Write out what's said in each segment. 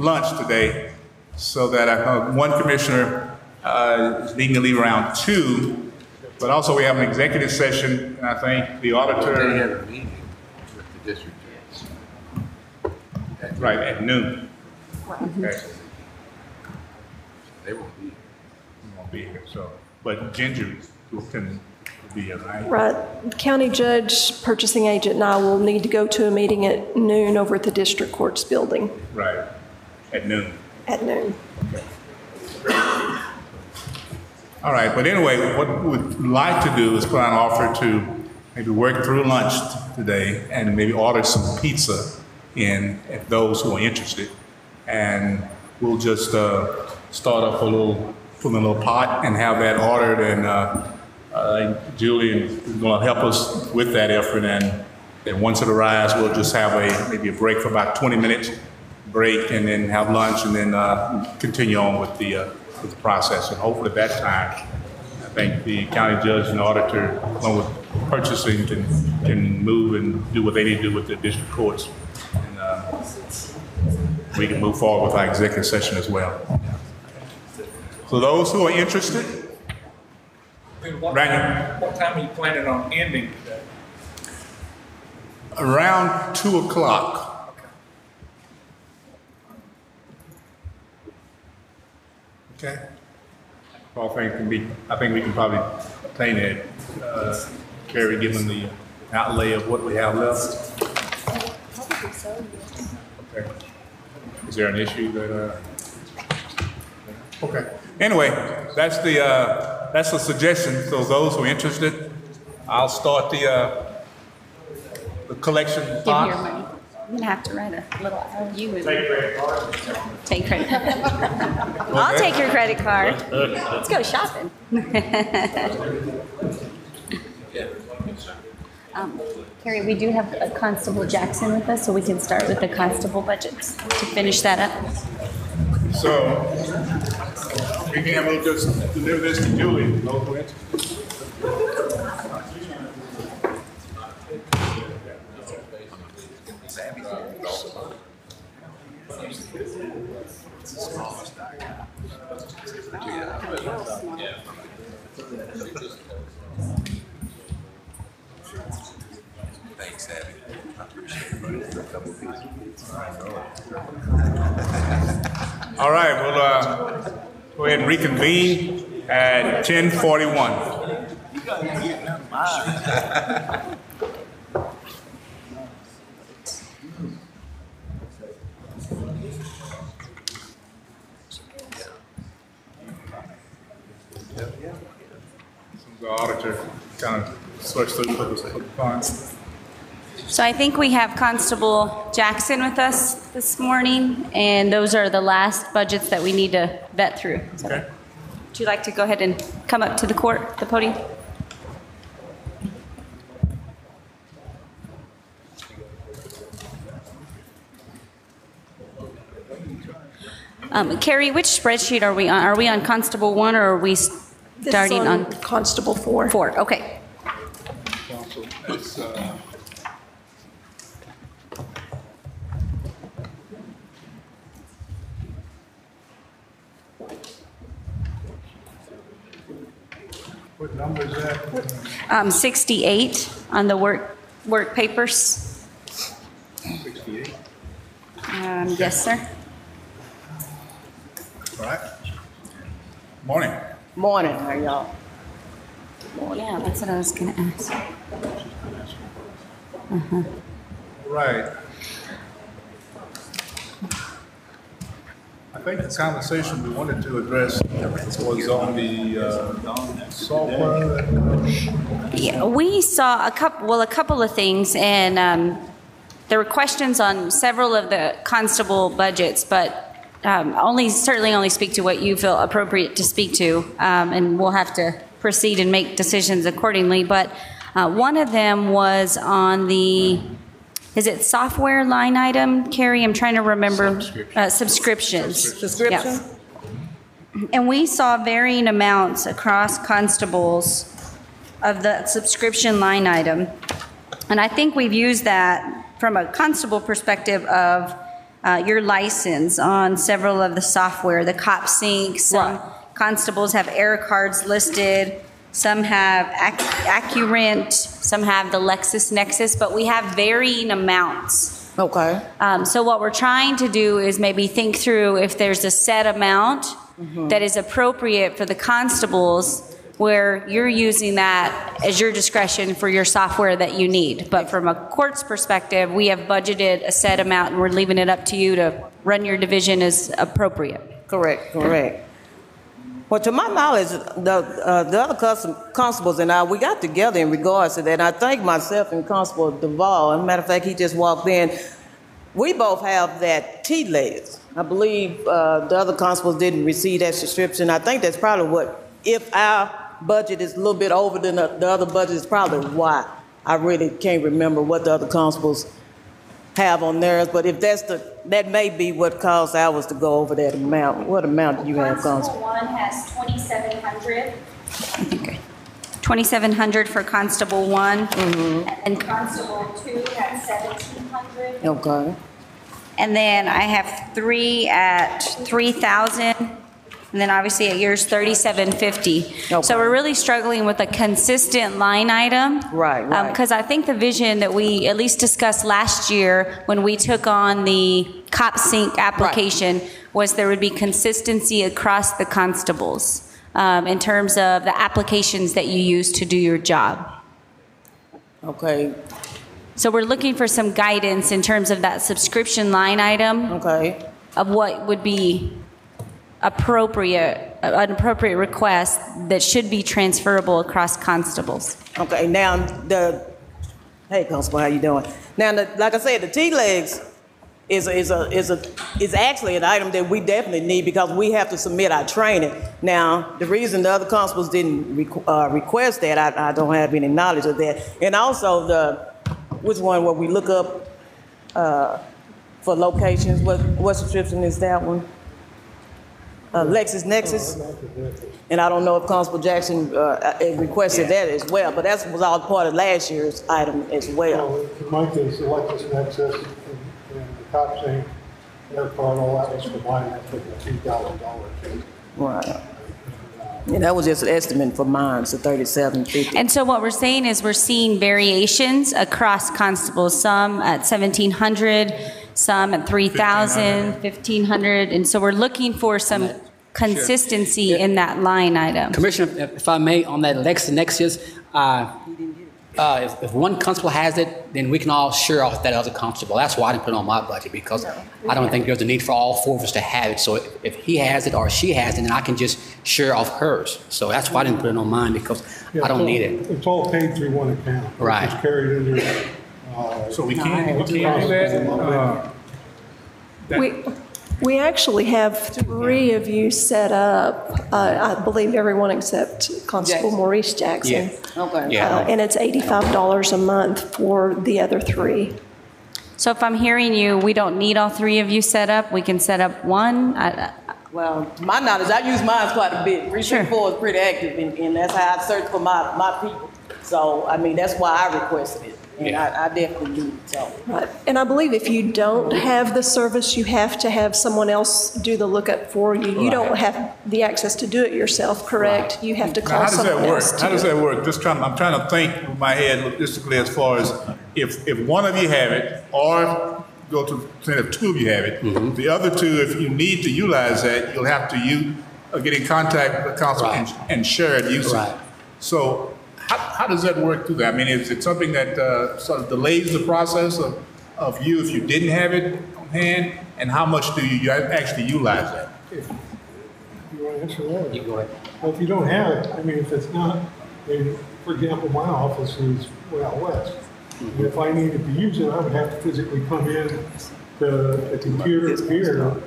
lunch today so that uh, one commissioner uh, is needing to leave around two, but also we have an executive session, and I think the auditor. They auditor, have a meeting with the district judge. right, at noon. Okay, They won't be here. he won't be here, so, but Ginger can be here, right? Right. County judge, purchasing agent, and I will need to go to a meeting at noon over at the district court's building Right, at noon. at noon. All right, but anyway, what we'd like to do is put on an offer to maybe work through lunch today and maybe order some pizza in, if those who are interested. And we'll just, uh, start up a little, put in a little pot and have that ordered and, uh, uh, Julian is gonna help us with that effort and then once it arrives, we'll just have a, maybe a break for about twenty minutes, break and then have lunch and then, uh, continue on with the, uh, with the process. And hopefully at that time, I think the county judge and auditor, along with purchasing, can, can move and do what they need to do with the district courts. And, uh, we can move forward with our executive session as well. So those who are interested, what, Brandon. what time are you planning on ending today? around two o'clock. Okay. I think can be, I think we can probably obtain it, uh, Carrie, given the outlay of what we have left. Okay. Is there an issue that, uh? Okay. Anyway, that's the, uh, that's the suggestion, so those who are interested, I'll start the, uh, the collection Give pot. your money. I'm gonna have to write a little IOU with Take credit card. Take credit. I'll take your credit card. Let's go shopping. Um, Carrie, we do have a Constable Jackson with us, so we can start with the constable budgets to finish that up. So, we can, we'll just deliver this to Julie, those who Thanks, Abby. I appreciate it, All right, we'll uh, go ahead and reconvene at 1041. kind of switched through, the, put the funds. So I think we have Constable Jackson with us this morning, and those are the last budgets that we need to vet through. So Okay. Would you like to go ahead and come up to the court, the podium? Um, Carrie, which spreadsheet are we on? Are we on Constable One or are we This is starting on Constable four. four? Okay. Council, it's, uh, What number is that? Um, 68 on the work, work papers. Sixty-eight, Um, yes, sir. all right. Morning. Morning, how y'all? Yeah, that's what I was gonna ask. Uh-huh. Right. I think the conversation we wanted to address was on the uh, software. Yeah, we saw a couple, well, a couple of things, and um, there were questions on several of the constable budgets, but um, only, certainly only speak to what you feel appropriate to speak to, um, and we'll have to proceed and make decisions accordingly. But uh, one of them was on the, is it software line item, Carrie? I'm trying to remember. Uh, Subscriptions. Subscription? Yeah. And we saw varying amounts across constables of the subscription line item. And I think we've used that from a constable perspective of uh, your license on several of the software, the CopSync, some Right. constables have air cards listed, some have Ac- AccuRent, some have the LexisNexis, but we have varying amounts. Okay. Um, so what we're trying to do is maybe think through if there's a set amount that is appropriate for the constables where you're using that as your discretion for your software that you need. But from a court's perspective, we have budgeted a set amount and we're leaving it up to you to run your division as appropriate. Correct, correct. Well, to my knowledge, the, uh, the other custom, constables and I, we got together in regards to that. And I think myself and Constable Duval, as a matter of fact, he just walked in. We both have that T-legs. I believe uh, the other constables didn't receive that subscription. I think that's probably what, if our budget is a little bit over than the, the other budget, is probably why. I really can't remember what the other constables have on theirs, but if that's the, that may be what caused ours to go over that amount. What amount do you have, Constable? one has 2,700. Okay. 2,700 for Constable one. Mm-hmm. And Constable two has 1,700. Okay, And then I have three at 3,000. And then obviously at yours, 3,750. Okay. So we're really struggling with a consistent line item. Right, right. Because I think the vision that we at least discussed last year when we took on the CopSync application was there would be consistency across the constables um, in terms of the applications that you use to do your job. okay, So we're looking for some guidance in terms of that subscription line item okay, of what would be appropriate, an appropriate request that should be transferable across constables. okay. Now, the, hey, Constable, how you doing? Now, the, like I said, the T-legs is, a- is a, is a, is actually an item that we definitely need because we have to submit our training. Now, the reason the other constables didn't requ- uh, request that, I, I don't have any knowledge of that. And also the, which one where we look up, uh, for locations, what, what subscription is that one? Uh, LexisNexis? And I don't know if Constable Jackson, uh, requested that as well, but that was all part of last year's item as well. Well, in my case, the LexisNexis and and the CopSync, their part, all that was combined, I think, a few thousand dollars. Right. And that was just an estimate for mine, so thirty-seven fifty. And so what we're saying is we're seeing variations across constables, some at 1,700, some at 3,000, 1,500. And so we're looking for some consistency in that line item. Commissioner, if if I may, on that LexisNexis, uh, uh, if, if one constable has it, then we can all share off that other constable. That's why I didn't put it on my budget because I don't think there's a need for all four of us to have it. So if, if he has it or she has it, then I can just share off hers. So that's why I didn't put it on mine because I don't need it. It's all paid through one account. Right. It's carried under, uh, So we can't, we can do that? Uh, We, we actually have three of you set up, uh, I believe everyone except Constable Jackson. Maurice Jackson. Okay. Yeah. Uh, And it's $85 a month for the other three. So if I'm hearing you, we don't need all three of you set up, we can set up one? I- I- Well, to my knowledge, I use mine quite a bit. Sure. Precinct four is pretty active and, and that's how I search for my, my people. So, I mean, that's why I requested it. And I, I definitely do, so. Right. And I believe if you don't have the service, you have to have someone else do the lookup for you. You don't have the access to do it yourself, correct? You have to Now, call how does that work? else to How does it. that work? Just trying, I'm trying to think with my head logistically as far as if, if one of you have it, or go to, say if two of you have it, Mm-hmm. the other two, if you need to utilize that, you'll have to you, uh, get in contact with the council and, Right. and share it usage. Right. So how, how does that work through that? I mean, is it something that, uh, sort of delays the process of, of you if you didn't have it on hand? And how much do you actually utilize that? you want to answer that? You go ahead. Well, if you don't have it, I mean, if it's not, I mean, for example, my office is way out west. And if I needed to use it, I would have to physically come in to a computer here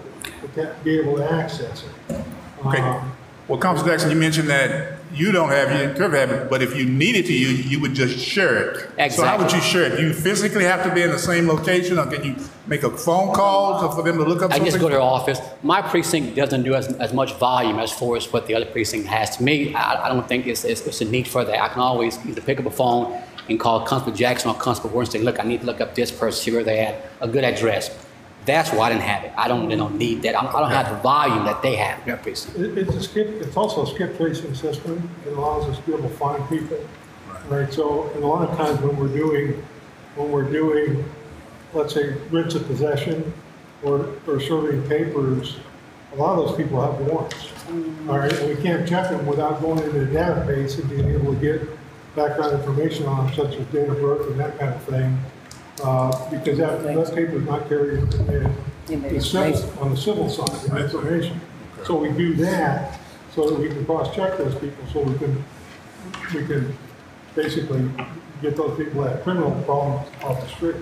to be able to access it. Okay. Um, Well, Council Jackson, you mentioned that you don't have you could have it, but if you needed to, you, you would just share it. Exactly. So how would you share it? Do you physically have to be in the same location, or can you make a phone call to- for them to look up I something? just go to their office. My precinct doesn't do as, as much volume as far as what the other precinct has. To me, I, I don't think it's, it's, it's a need for that. I can always either pick up a phone and call Constable Jackson or Constable Warren and say, look, I need to look up this person, see where they at, a good address. That's why I didn't have it. I don't, they don't need that. I don't I don't have the volume that they have. Yeah. basically. It- It's a skip, it's also a skip tracing system. It allows us to be able to find people. Right, so, and a lot of times when we're doing, when we're doing, let's say, writs of possession or, or serving papers, a lot of those people have warrants. Mm. All right, and we can't check them without going into the database and being able to get background information on them, such as date of birth and that kind of thing. Uh, because that, that paper is not carried in, in the civil, on the civil side, the information. So we do that so that we can cross-check those people, so we can, we can basically get those people that have criminal problems off the street.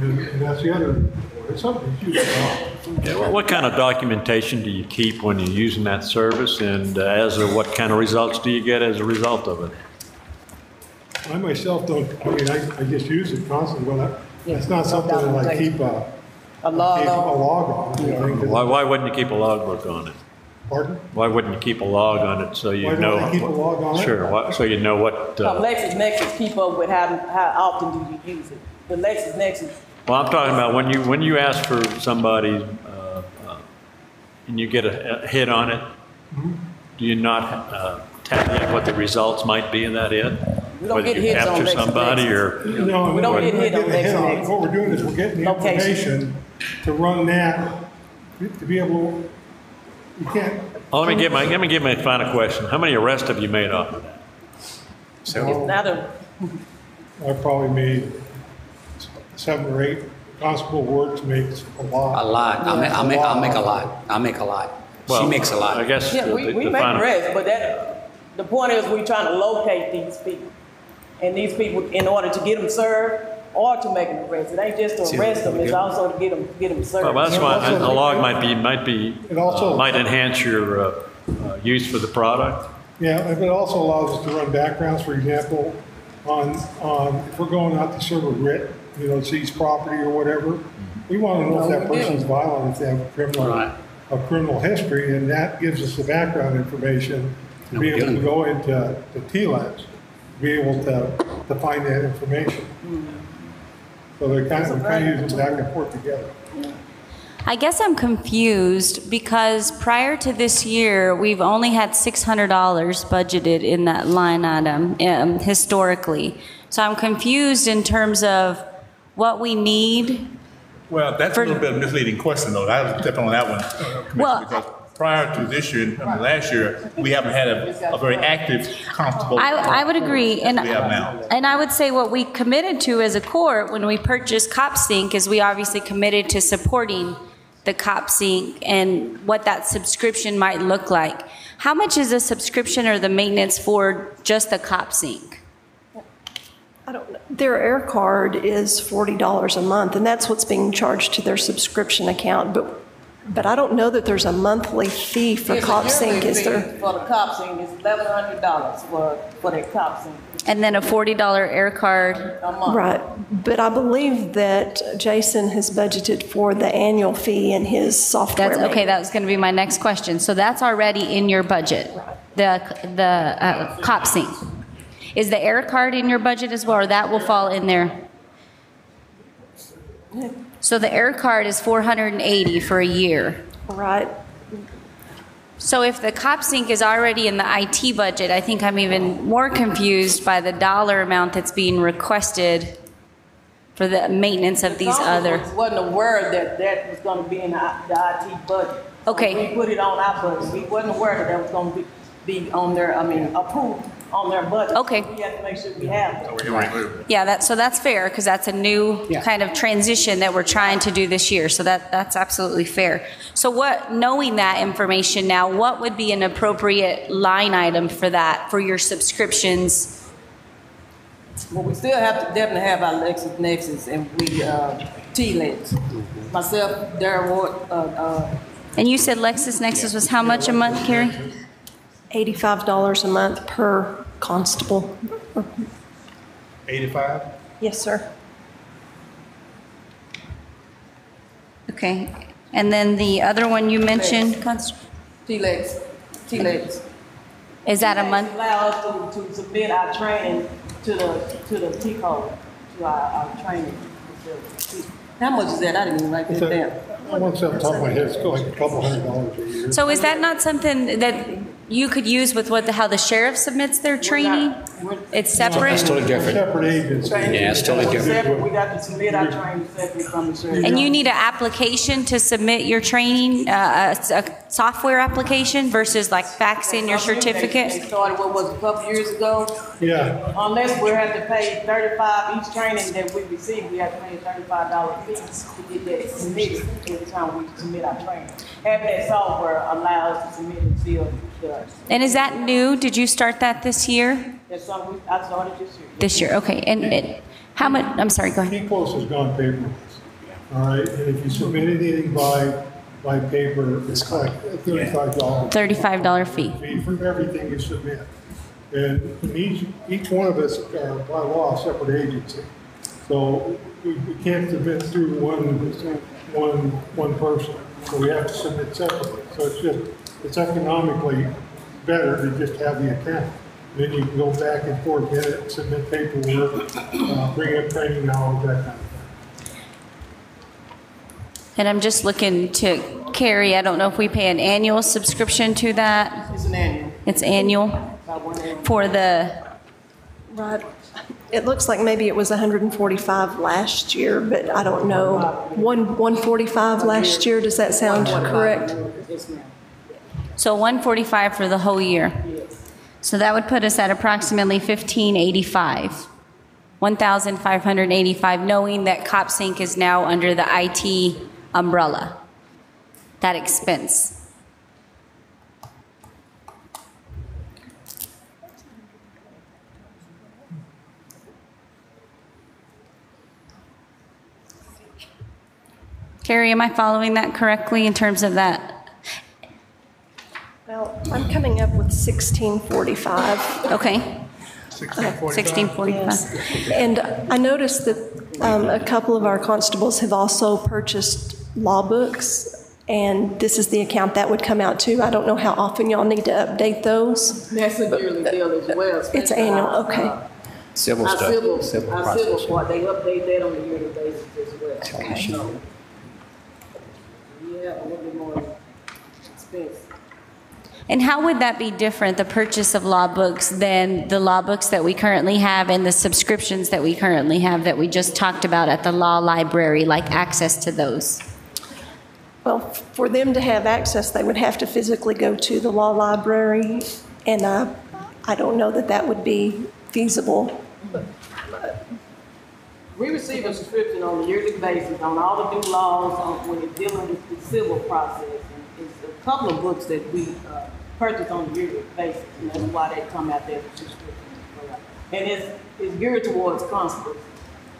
And, and that's the other, it's something huge. Yeah, well, What kind of documentation do you keep when you're using that service, and uh, as of what kind of results do you get as a result of it? I myself don't, I mean, I, I just use it constantly, but I, it's not something that I keep a, A log keep a on. log on. you know, 'cause- Why, why wouldn't you keep a logbook on it? Pardon? Why wouldn't you keep a log on it so you Why don't know? I keep a log on it? Sure, why- so you know what, Now, uh, LexisNexis keep up with how, how often do you use it? The LexisNexis, well, I'm talking about when you, when you ask for somebody, uh, uh, and you get a a hit on it, Mm-hmm. do you not uh, tag in what the results might be in that hit? We don't get Whether you hits on capture somebody or, No, We don't we're get not hit on getting a hit on it. LexisNexis. What we're doing is we're getting the Location. information to run that, to be able, you can't. oh, let me get my, let me get my final question. How many arrests have you made off of that? it's not a, I probably made seven or eight. Constable Works makes a lot. A lot. I'll make, I'll make, I'll make a lot. I'll make a lot. She Well, makes a lot. I guess. yeah, the- we, we the make final- arrests, but that, the point is we trying to locate these people. And these people, in order to get them served or to make them arrest, it ain't just to arrest them, it's also to get them, get them served. Well, that's why also- a log might be, might be, It also- uh, might enhance your uh, uh, use for the product. Yeah, and it also allows us to run backgrounds, for example, on, on, if we're going out to serve a writ, you know, seize property or whatever, we want to know if that No, we do. person's violent, if they have a criminal, Right. a criminal history, and that gives us the background information to No, be able to go into the TLABs, be able to, to find that information. So they're kind of, kind of using back and forth together. I guess I'm confused because prior to this year, we've only had $600 budgeted in that line item um, historically. So I'm confused in terms of what we need. Well, that's a little bit of a misleading question, though. I was stepping on that one, uh, Well, because prior to this year, I mean, last year, we haven't had a, a very active constable. I, I would agree, and, We have now. and I would say what we committed to as a court when we purchased CopSync is we obviously committed to supporting the CopSync and what that subscription might look like. How much is the subscription or the maintenance for just the CopSync? I don't know. Their air card is $40 a month, and that's what's being charged to their subscription account. But, but I don't know that there's a monthly fee for It's a CopSync, yearly is there? For the CopSync, it's eleven hundred dollars for, for that CopSync And then a $40 air card? a month. Right, but I believe that Jason has budgeted for the annual fee in his software. That's, okay, that was going to be my next question. So that's already in your budget, the, the uh, CopSync. Is the air card in your budget as well, or that will fall in there? So the air card is 480 for a year. Right, So if the CopSync is already in the IT budget, I think I'm even more confused by the dollar amount that's being requested for the maintenance of these other. Constable Wasn't aware that that was gonna be in the, the IT budget. So Okay. We put it on our budget, we wasn't aware that that was gonna be, be on their, I mean, approved on their budget. Okay. We have to make sure we have it. Yeah, that, so that's fair, because that's a new Yeah. kind of transition that we're trying to do this year, so that, that's absolutely fair. So what, knowing that information now, what would be an appropriate line item for that, for your subscriptions? But we still have to definitely have our LexisNexis and we, uh, T-Lex. Myself, Darren Ward, uh, uh, And you said Lexus LexisNexis was how much a month, Carrie? $85 a month per constable. Eighty-five? Yes, sir. Okay, and then the other one you mentioned, Const- T-Lex, T-Lex. is that a month? Allow us to, to submit our training to the, to the T code, to our, our training. How much is that? I didn't even write It's that a- down. I want to off the top of my head, it's like a couple hundred dollars a year. So is that not something that you could use with what the, how the sheriff submits their training? It's separate? It's totally different. Separate agency. Yeah, it's totally different. Separate, we got to submit our training separate from the sheriff. And you need an application to submit your training, uh, a, a software application versus like fax in your They certificate? started, what was it, a couple years ago? Yeah, Unless we have to pay thirty-five, each training that we receive, we have to pay a thirty-five dollar fee to get that submitted every time we submit our training. Having that software allows us to submit it till the, And is that new? Did you start that this year? that's something we, I started this year. This year, okay. And it, how much, I'm sorry, go ahead. Equals has gone paperless. All right, and if you submit anything by, by paper, it's like thirty-five dollars. Thirty-five dollar fee. fee for everything you submit. And each, each one of us are by law a separate agency. So we, we can't submit through one, one, one person. So we have to submit separately. So it's just, it's economically better to just have the account. Then you can go back and forth, get it, submit paperwork, uh, bring up training knowledge, that kind of thing. And I'm just looking to Carrie, I don't know if we pay an annual subscription to that. It's an annual, It's annual about one annual. for the, Right. It looks like maybe it was 145 last year, but I don't know. One 145 last year, does that sound correct? Yes, ma'am. So one forty-five for the whole year. So that would put us at approximately fifteen eighty-five. One thousand five hundred eighty-five, knowing that CopSync is now under the IT umbrella. That expense. Carrie, am I following that correctly in terms of that? Well, I'm coming up with 1645. Okay, Sixteen forty-five. sixteen forty-five. Yes. And I noticed that um, a couple of our constables have also purchased law books, and this is the account that would come out to. I don't know how often y'all need to update those. That's a yearly deal as well. It's especially annual, our, okay. uh, Civil Our stuff, civil, civil our civil process. part, they update that on a yearly basis as well. So, Yeah, a little bit more expensive. And how would that be different, the purchase of law books, than the law books that we currently have and the subscriptions that we currently have that we just talked about at the law library, like access to those? Well, for them to have access, they would have to physically go to the law library, and uh, I don't know that that would be feasible. We receive a subscription on a yearly basis on all the new laws on when it's dealing with the civil process. And it's a couple of books that we, uh, purchase on a yearly basis, and that's why they come out there with subscription. And it's, it's geared towards constables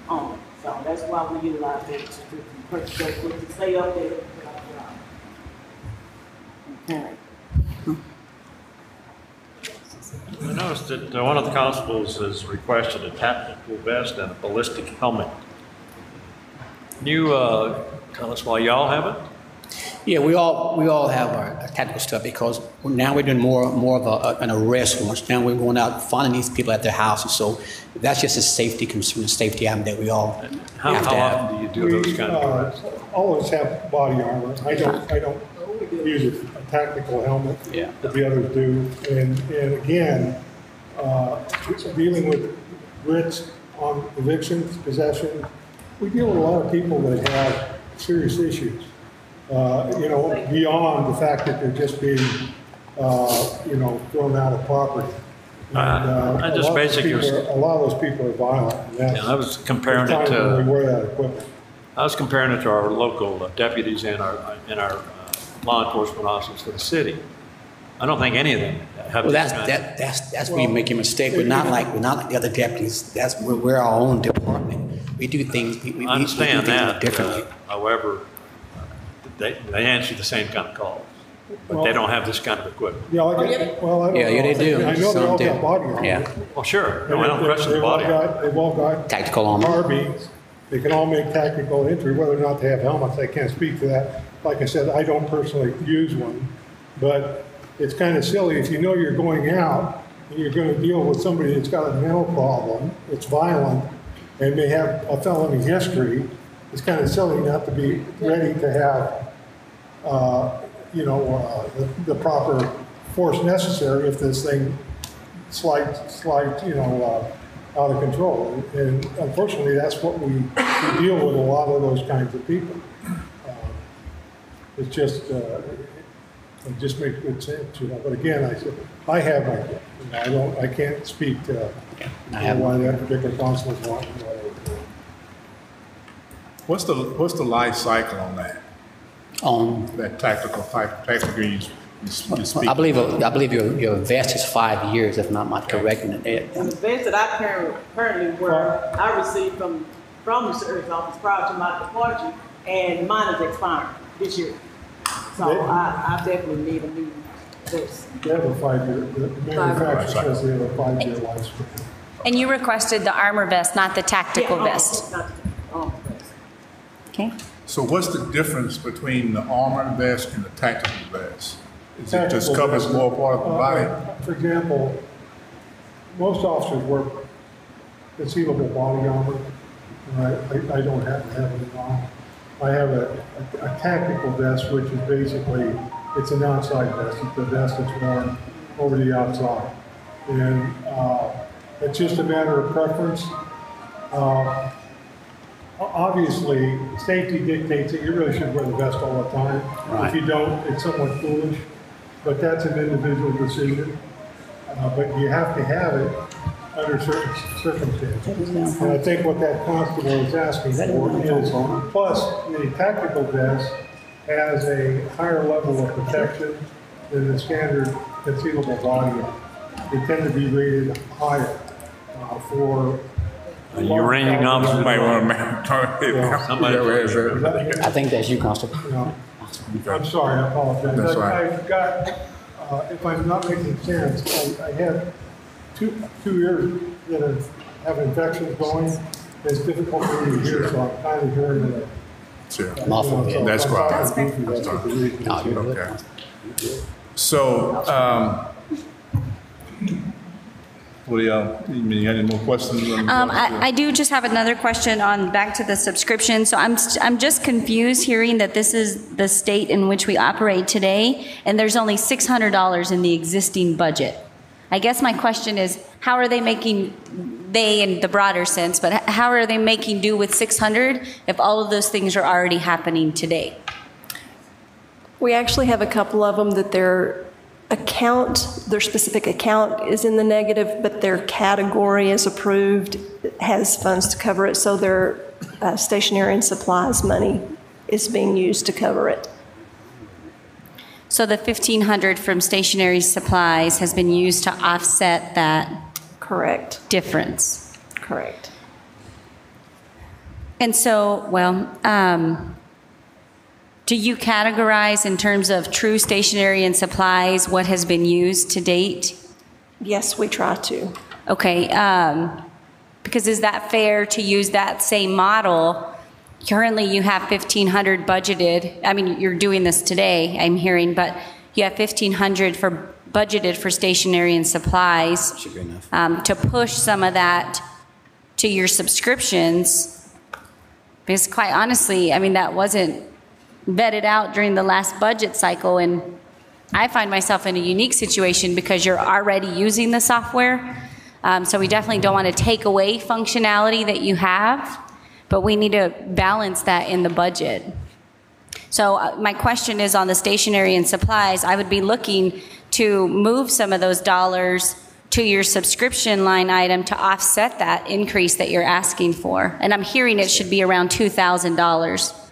only, so that's why we utilize that subscription, purchase that book to stay up there. Okay. I noticed that uh, one of the constables has requested a tactical vest and a ballistic helmet. Can you uh, tell us why y'all have it? Yeah, we all, we all have our our tactical stuff because now we're doing more, more of a, an arrest warrants. Now we're going out finding these people at their houses. So that's just a safety concern, a safety item that we all How, have to how have. often do you do those We, kind of uh, arrests? All of us have body armor. I don't, I don't use a tactical helmet. Yeah. But the others do. And, and again, uh, dealing with writs on evictions, possession, we deal with a lot of people that have serious issues. Uh, You know, beyond the fact that they're just being, uh, you know, thrown out of property. And, uh, I a just lot of those basically was- people are- A lot of those people are violent. and that's- Yeah, I was comparing it times when to, wear that equipment. I was comparing it to our local deputies and our, and our uh, law enforcement officers for the city. I don't think any of them have Well, this that's, kind that, that's, that's where you make your mistake. We're not like, we're not like the other deputies. That's, we're, we're our own department. We do things, we, we, we do I things understand that. differently. uh, However, they, they answer the same kind of calls, but they don't have this kind of equipment. Yeah, like, well, I don't know. Yeah, yeah, they do. I know they Some all do. got body armor. Yeah. Well, sure, no, I don't they- question the they've all body. got- They've all got Tactical armor. carbines. They can all make tactical entry, whether or not they have helmets, I can't speak to that. Like I said, I don't personally use one, but it's kind of silly if you know you're going out and you're going to deal with somebody that's got a mental problem, it's violent, and may have a felony history, it's kind of silly not to be ready to have, uh, you know, uh, the, the proper force necessary if this thing slight, slight, you know, uh, out of control. And unfortunately, that's what we, we deal with a lot of those kinds of people. Uh, It's just, uh, it just makes good sense, you know, but again, I said, I have my, you know, I don't, I can't speak to I have- why that particular council is wanting what it is. What's the, what's the life cycle on that, On, that tactical type, tactical you, you speak? I believe, I believe your, your vest is five years, if not, not correct. And it- And the vest that I currently, currently wear, I received from, from the sheriff's office prior to my departure, and mine is expiring this year. So I, I definitely need a new vest. They have a five-year, the manufacturer says they have a five-year lifespan. And you requested the armor vest, not the tactical Yeah, vest. not the, um, vest. Okay. So what's the difference between the armored vest and the tactical vest? Is it just Tactical covers vest, more part of the uh, body? For example, most officers wear concealable body armor, and I, I- I don't happen to have it on. I have a, a tactical vest, which is basically, it's an outside vest, it's the vest that's worn over the outside. And, uh, it's just a matter of preference. Uh, Obviously, safety dictates that you really should wear the vest all the time. Right. If you don't, it's somewhat foolish, but that's an individual decision. Uh, But you have to have it under certain circumstances. And I think what that constable is asking for is, plus, the tactical vest has a higher level of protection than the standard concealable body. armor. They tend to be rated higher uh, for. A uranium officer. You might want to. Somebody- I think that's you, Constable. No. I'm sorry, I apologize. That's all I- right. I've got, uh, if I'm not making sense, I, I have two, two ears that have, have infections going. It's difficult for me to hear, so I'm kind of hearing it. Sure. Muffled, yeah. That's right. That's what the reason No, you're good. Okay. So, um, what do y'all, mean, you got any more questions? on- Um, I, I do just have another question on, back to the subscription. So I'm, st- I'm just confused hearing that this is the state in which we operate today, and there's only $600 in the existing budget. I guess my question is, how are they making, they in the broader sense, but h- how are they making do with 600 if all of those things are already happening today? We actually have a couple of them that their account, their specific account is in the negative, but their category is approved, has funds to cover it, so their uh, stationery and supplies money is being used to cover it. So the 1,500 from stationery supplies has been used to offset that Correct, difference. correct. And so, well, um, do you categorize in terms of true stationery and supplies what has been used to date? Yes, we try to. Okay, um, because is that fair to use that same model? Currently, you have 1,500 budgeted. I mean, you're doing this today, I'm hearing, but you have 1,500 for budgeted for stationery and supplies. Should be enough. um, to push some of that to your subscriptions. Because quite honestly, I mean, that wasn't vetted out during the last budget cycle. And I find myself in a unique situation because you're already using the software. Um, so we definitely don't want to take away functionality that you have, but we need to balance that in the budget. So uh, my question is on the stationery and supplies, I would be looking to move some of those dollars to your subscription line item to offset that increase that you're asking for. And I'm hearing it should be around $2,000. Moving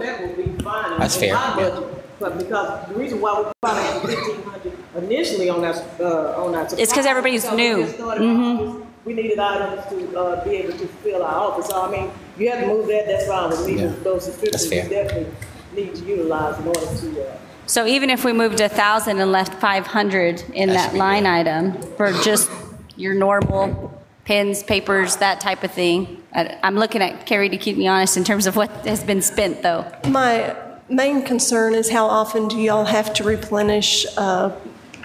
that will be fine. That's fair, my yeah. But because the reason why we probably had fifteen hundred initially on that, uh, on that. It's 'cause everybody's because we new. just started office, We needed items to, uh, be able to fill our office. So I mean, you have to move that, that's fine with me. Yeah, Those subscriptions, that's we fair. definitely need to utilize in order to, uh, So even if we moved a 1,000 and left 500 in That that line good. item for just your normal pens, papers, that type of thing. I- I'm looking at Carrie to keep me honest in terms of what has been spent though. My main concern is how often do y'all have to replenish, uh,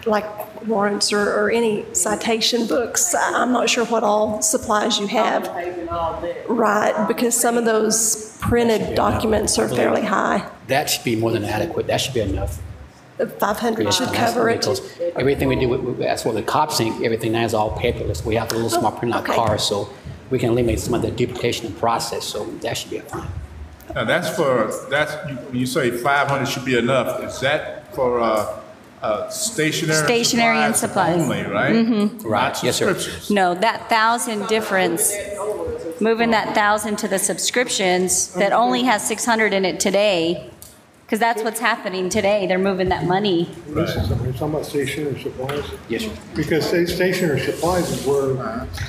like warrants or, or any citation books. I- I'm not sure what all supplies you have. Paving, all that. Right, because some of those printed documents are fairly high. That should be more than adequate. That should be enough. The 500 should cover it. because Everything we do, with- with- that's what the cops think, everything now is all paperless. We have a little small printout okay. cars, so we can eliminate some of the duplication and process, so that should be fine. Now, that's for, that's, you- when you say five hundred should be enough, is that for, uh, uh, stationary? Stationery and supplies. Only, right? Right, yes, sir. No, that thousand difference, moving that thousand to the subscriptions that only has 600 in it today, because that's what's happening today. They're moving that money. This is, something- you're talking about stationary supplies? Yes, sir. Because sta- stationary supplies is where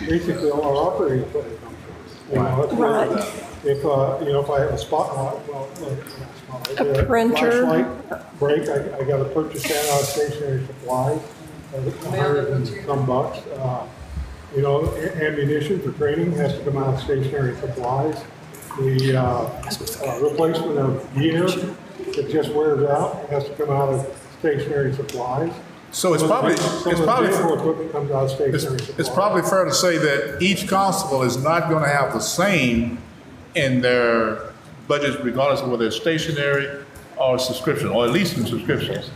basically all our operating equipment comes from. You know, that's Right. If, uh, you know, if I have a spotlight, well, like, not spotlight, A printer. Flashlight break, I, I gotta purchase that out of stationary supplies, a hundred and some bucks. Uh, You know, a- ammunition for training has to come out of stationary supplies. The, uh, uh, replacement of gear that just wears out it has to come out of stationary supplies. So it's Some of probably, some it's of the probably, vehicle equipment comes out of it's, stationary supplies. it's probably fair to say that each constable is not gonna have the same in their budgets regardless of whether it's stationary or subscription, or at least in subscriptions.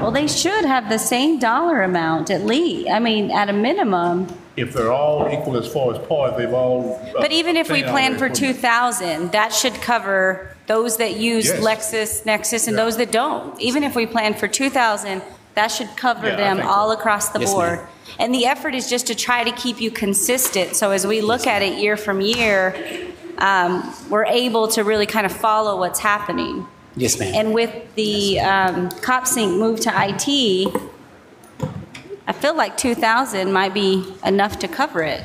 Well, they should have the same dollar amount at least, I mean, at a minimum. If they're all equal as far as part, they've all. uh, But even if we obtained all plan their for equipment. 2,000, that should cover those that use Yes. LexisNexis, and Yeah. those that don't. Even if we plan for 2,000, that should cover Yeah, I them think so. all across the Yes, ma'am. board. And the effort is just to try to keep you consistent, so as we look at it year from year, um, we're able to really kind of follow what's happening. Yes, ma'am. And with the um, CopSync move to IT, I feel like 2,000 might be enough to cover it.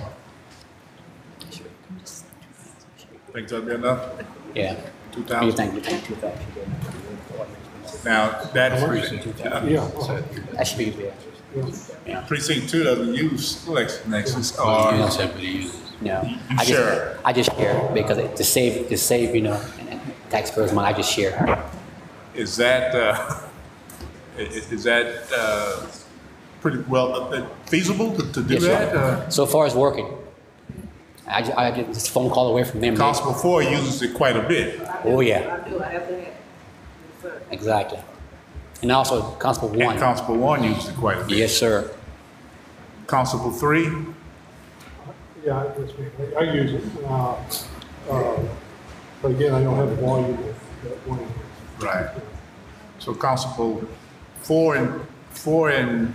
Think that'd be enough? Yeah. Two You thousand? think, you think two thousand? Now, that's, Yeah. That should be there. precinct two doesn't use LexisNexis Oh, or, No. You I just- share. I just share because it- to save, to save, you know, taxpayers' money, I just share. is that, uh, i- i- is that, uh, pretty well uh, feasible to, to do Yes, that? sir. Uh, So far, it's working. I, ju- I get this phone call away from them. Constable four uses it quite a bit. Oh, yeah, exactly. And also Constable One. And One. Constable one uses it quite a bit. Yes, sir. Constable three, Yeah. I I use it. uh, uh, But again, I don't have the volume that that one. right. So Constable four and, four and,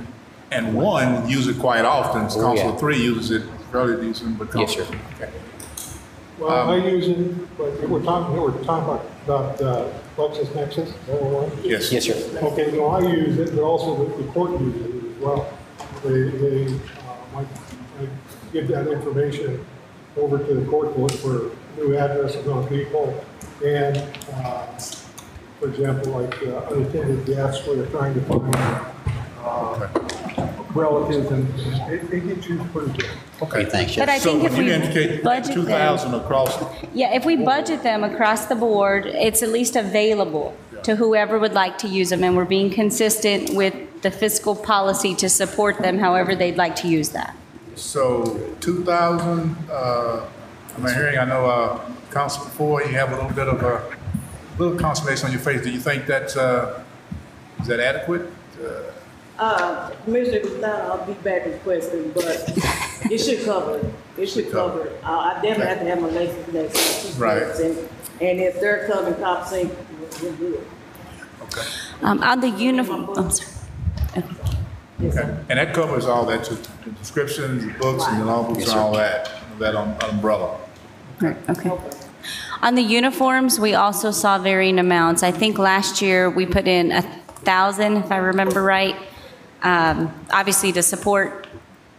and one use it quite often. Oh, Constable yeah. three uses it fairly decent, but Yes, sir. Okay. Well, I use it, but we're talking, we're talking about, about uh, LexisNexis, is that what? Yes. Yes, sir. Okay, no, I use it, but also the, the court uses it as well. They, they, uh, might, might give that information over to the court to look for new addresses on people. And, uh, for example, like uh, unattended deaths where they're trying to find, uh, relatives and and it, it gets used pretty good. Okay, thanks. But I So think if when you we indicate budget two them, thousand across, yeah, if we budget them across the board, it's at least available to whoever would like to use them, and we're being consistent with the fiscal policy to support them however they'd like to use that. So two thousand, uh, I'm hearing, I know, uh, Constable Four, you have a little bit of a, little consternation on your face. Do you think that's, uh, is that adequate? Uh, Uh, Commissioner Casada, I'll be back requesting, but it should cover it. It should cover it. Uh, I definitely have to have my LexisNexis. Right. And, and if they're coming, CopSync, we're good. Okay. Um, on the uniform, I'm sorry. Okay. And that covers all that, too, the descriptions, the books, and the law books and all that, that um, umbrella. Right, okay. On the uniforms, we also saw varying amounts. I think last year we put in a thousand, if I remember right, um, obviously to support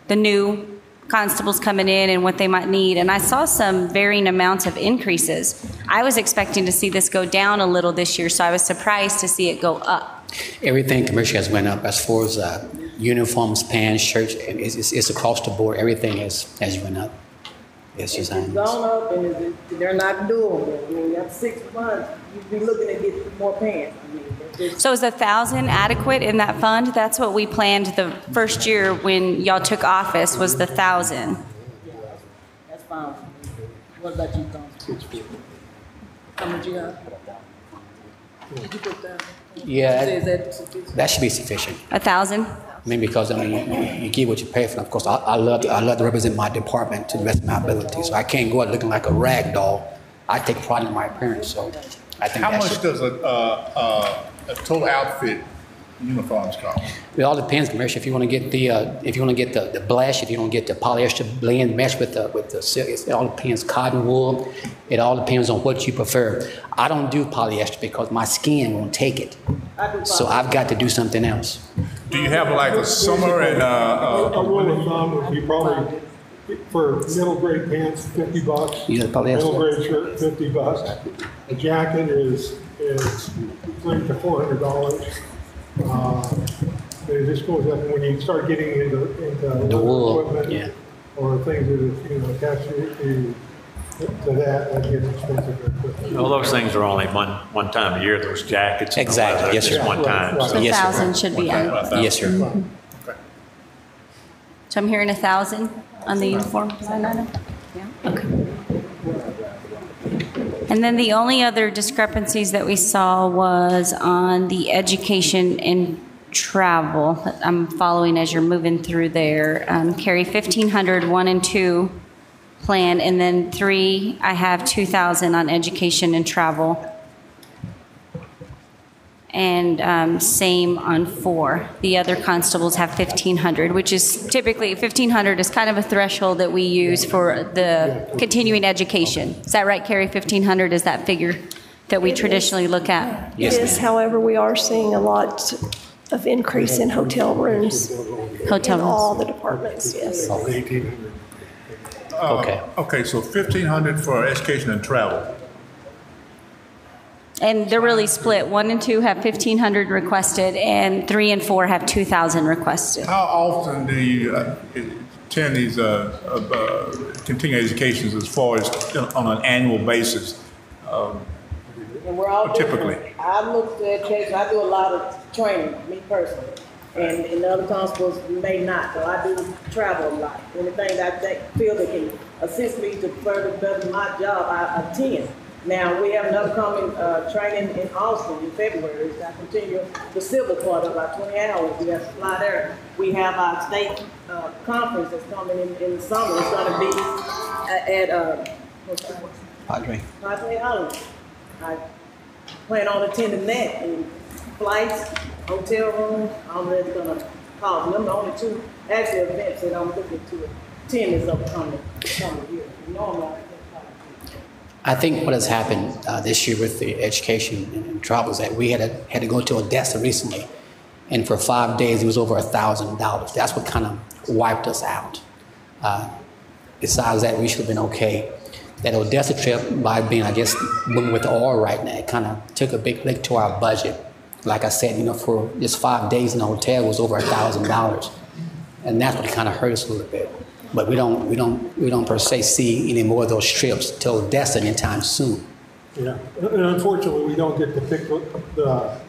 the new constables coming in and what they might need. And I saw some varying amounts of increases. I was expecting to see this go down a little this year, so I was surprised to see it go up. Everything commercial has went up as far as uh, uniforms, pants, shirts, it's, it's, it's across the board. Everything has, has went up. Yes, she's It's saying. gone up and it- they're not doing it. I mean, after six months, you'd be looking at getting more pants. I mean, it's just- So is a thousand adequate in that fund? That's what we planned the first year when y'all took office was the thousand. That's fine. What about you, Tom? How much you got? Did you put that? Yeah, that that should be sufficient. A thousand? I mean, because, I mean, you- you get what you pay for. Of course, I, I love, to- I love to represent my department to the best of my ability, so I can't go out looking like a rag doll. I take pride in my appearance, so I think How much should. does a, uh, uh, a total outfit uniforms cost? It all depends, Commissioner, if you want to get the, uh, if you want to get the, the blush, if you want to get the polyester blend mesh with the, with the silk, it all depends, cotton wool, it all depends on what you prefer. I don't do polyester because my skin won't take it, I do so. I've got to do something else. Do you have like a summer and, A uh, a uh, rule of thumb would be probably, for middle grade pants, fifty bucks. You know, polyester. Middle grade shirt, fifty bucks. A jacket is, is three to four hundred dollars. Uh, It just goes up, when you start getting into, into. The wool, equipment yeah. Or things that, you know, attach to, to to that, that gets expensive very quickly. All those things are only one, one time a year, those jackets. and all Exactly, that, yes, Just sir. one time. So- So Yes, sir. thousand should be on. Yes, sir. So I'm hearing a thousand on the uniform line item? Yeah, okay. And then the only other discrepancies that we saw was on the education and travel. I'm following as you're moving through there. Um, Carry 1,500, one and two plan, and then three, I have 2,000 on education and travel. And um, same on four. The other constables have 1,500, which is typically, 1,500 is kind of a threshold that we use for the continuing education. Is that right, Carrie? 1,500 is that figure that we traditionally look at? It is, however, we are seeing a lot of increase in hotel rooms Hotel in all the departments, yes. Okay. okay, so fifteen hundred for education and travel. And they're really split. One and two have 1,500 requested, and three and four have 2,000 requested. How often do you uh, attend these uh, uh, uh, continuing educations as far as on an annual basis? Um, And we're all Typically. different. I look at education, I do a lot of training, me personally. And, and the other constables may not, so I do travel a lot. Anything that I think, feel that can assist me to further better my job, I attend. Now, we have another coming, uh, training in Austin in February, I continue the civil part of our twenty hours, we have to fly there. We have our state, uh, conference that's coming in, in the summer, it's gonna be at, at, uh? Padre. Padre Island. I plan on attending that, and flights, hotel rooms, all that's gonna cost. Them the only two actual events that I'm looking to attend this upcoming, coming year. Normally, I think what has happened uh, this year with the education and travel is that we had to, had to go to Odessa recently, and for five days it was over a thousand dollars. That's what kind of wiped us out. Uh, besides that, we should have been okay. That Odessa trip, by being I guess booming with oil right now, it kind of took a big lick to our budget. Like I said, you know, for just five days in the hotel was over a thousand dollars, and that's what kind of hurt us a little bit. But we don't, we don't, we don't per se see any more of those trips till Odessa anytime soon. Yeah, and unfortunately, we don't get to pick the,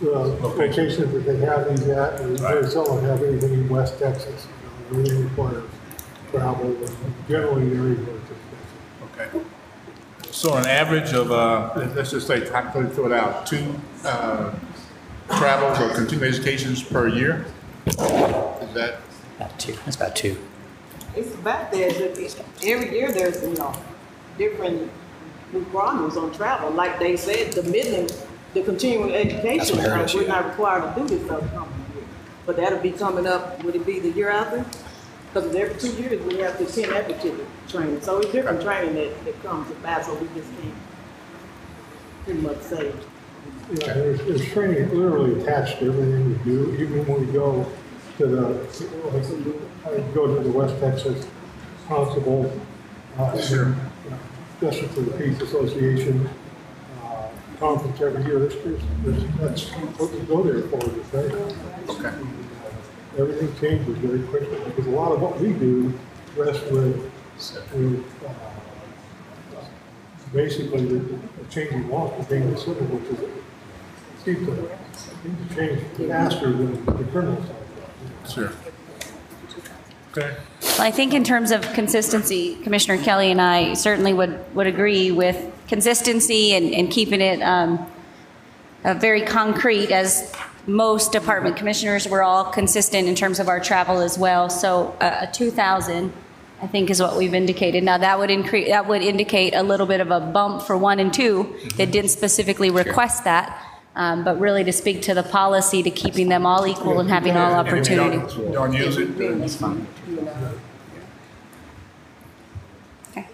the locations that they have these at, and very seldom have anything in West Texas. You know, Really requires travel, and generally they're even expensive. Okay. So an average of, uh, let's just say, hypothetically throw it out, two uh, travels or continuing educations per year? Is that, About two. That's about two. It's about that. it's- every year there's, you know, different requirements on travel. Like they said, the Midland, the continuing education, what I heard uh, we're year. not required to do this stuff coming year. But that'll be coming up, would it be the year after? Because every two years we have to attend advocate training. So it's different training that, that comes about, so we just can't pretty much say. Yeah, there's, there's training literally attached to everything we do, even when we go to the, like, I go to the West Texas Constable, uh, sure. especially for the Peace Association, uh, conference every year, there's, there's- that's what we go there for, okay. Everything changes very quickly, because a lot of what we do rests with to, uh, basically, the, the changing laws pertaining to civil, which is, seems to, seems to change faster than the criminal side. Sure. Okay. Well, I think in terms of consistency, Commissioner Kelly and I certainly would, would agree with consistency and, and keeping it um, uh, very concrete as most department commissioners, we're all consistent in terms of our travel as well. So uh, a 2,000, I think, is what we've indicated. Now, that would increase, that would indicate a little bit of a bump for one and two that didn't specifically request that. Um, But really to speak to the policy to keeping them all equal and having all if you don't- opportunity. Don't use it, then Okay.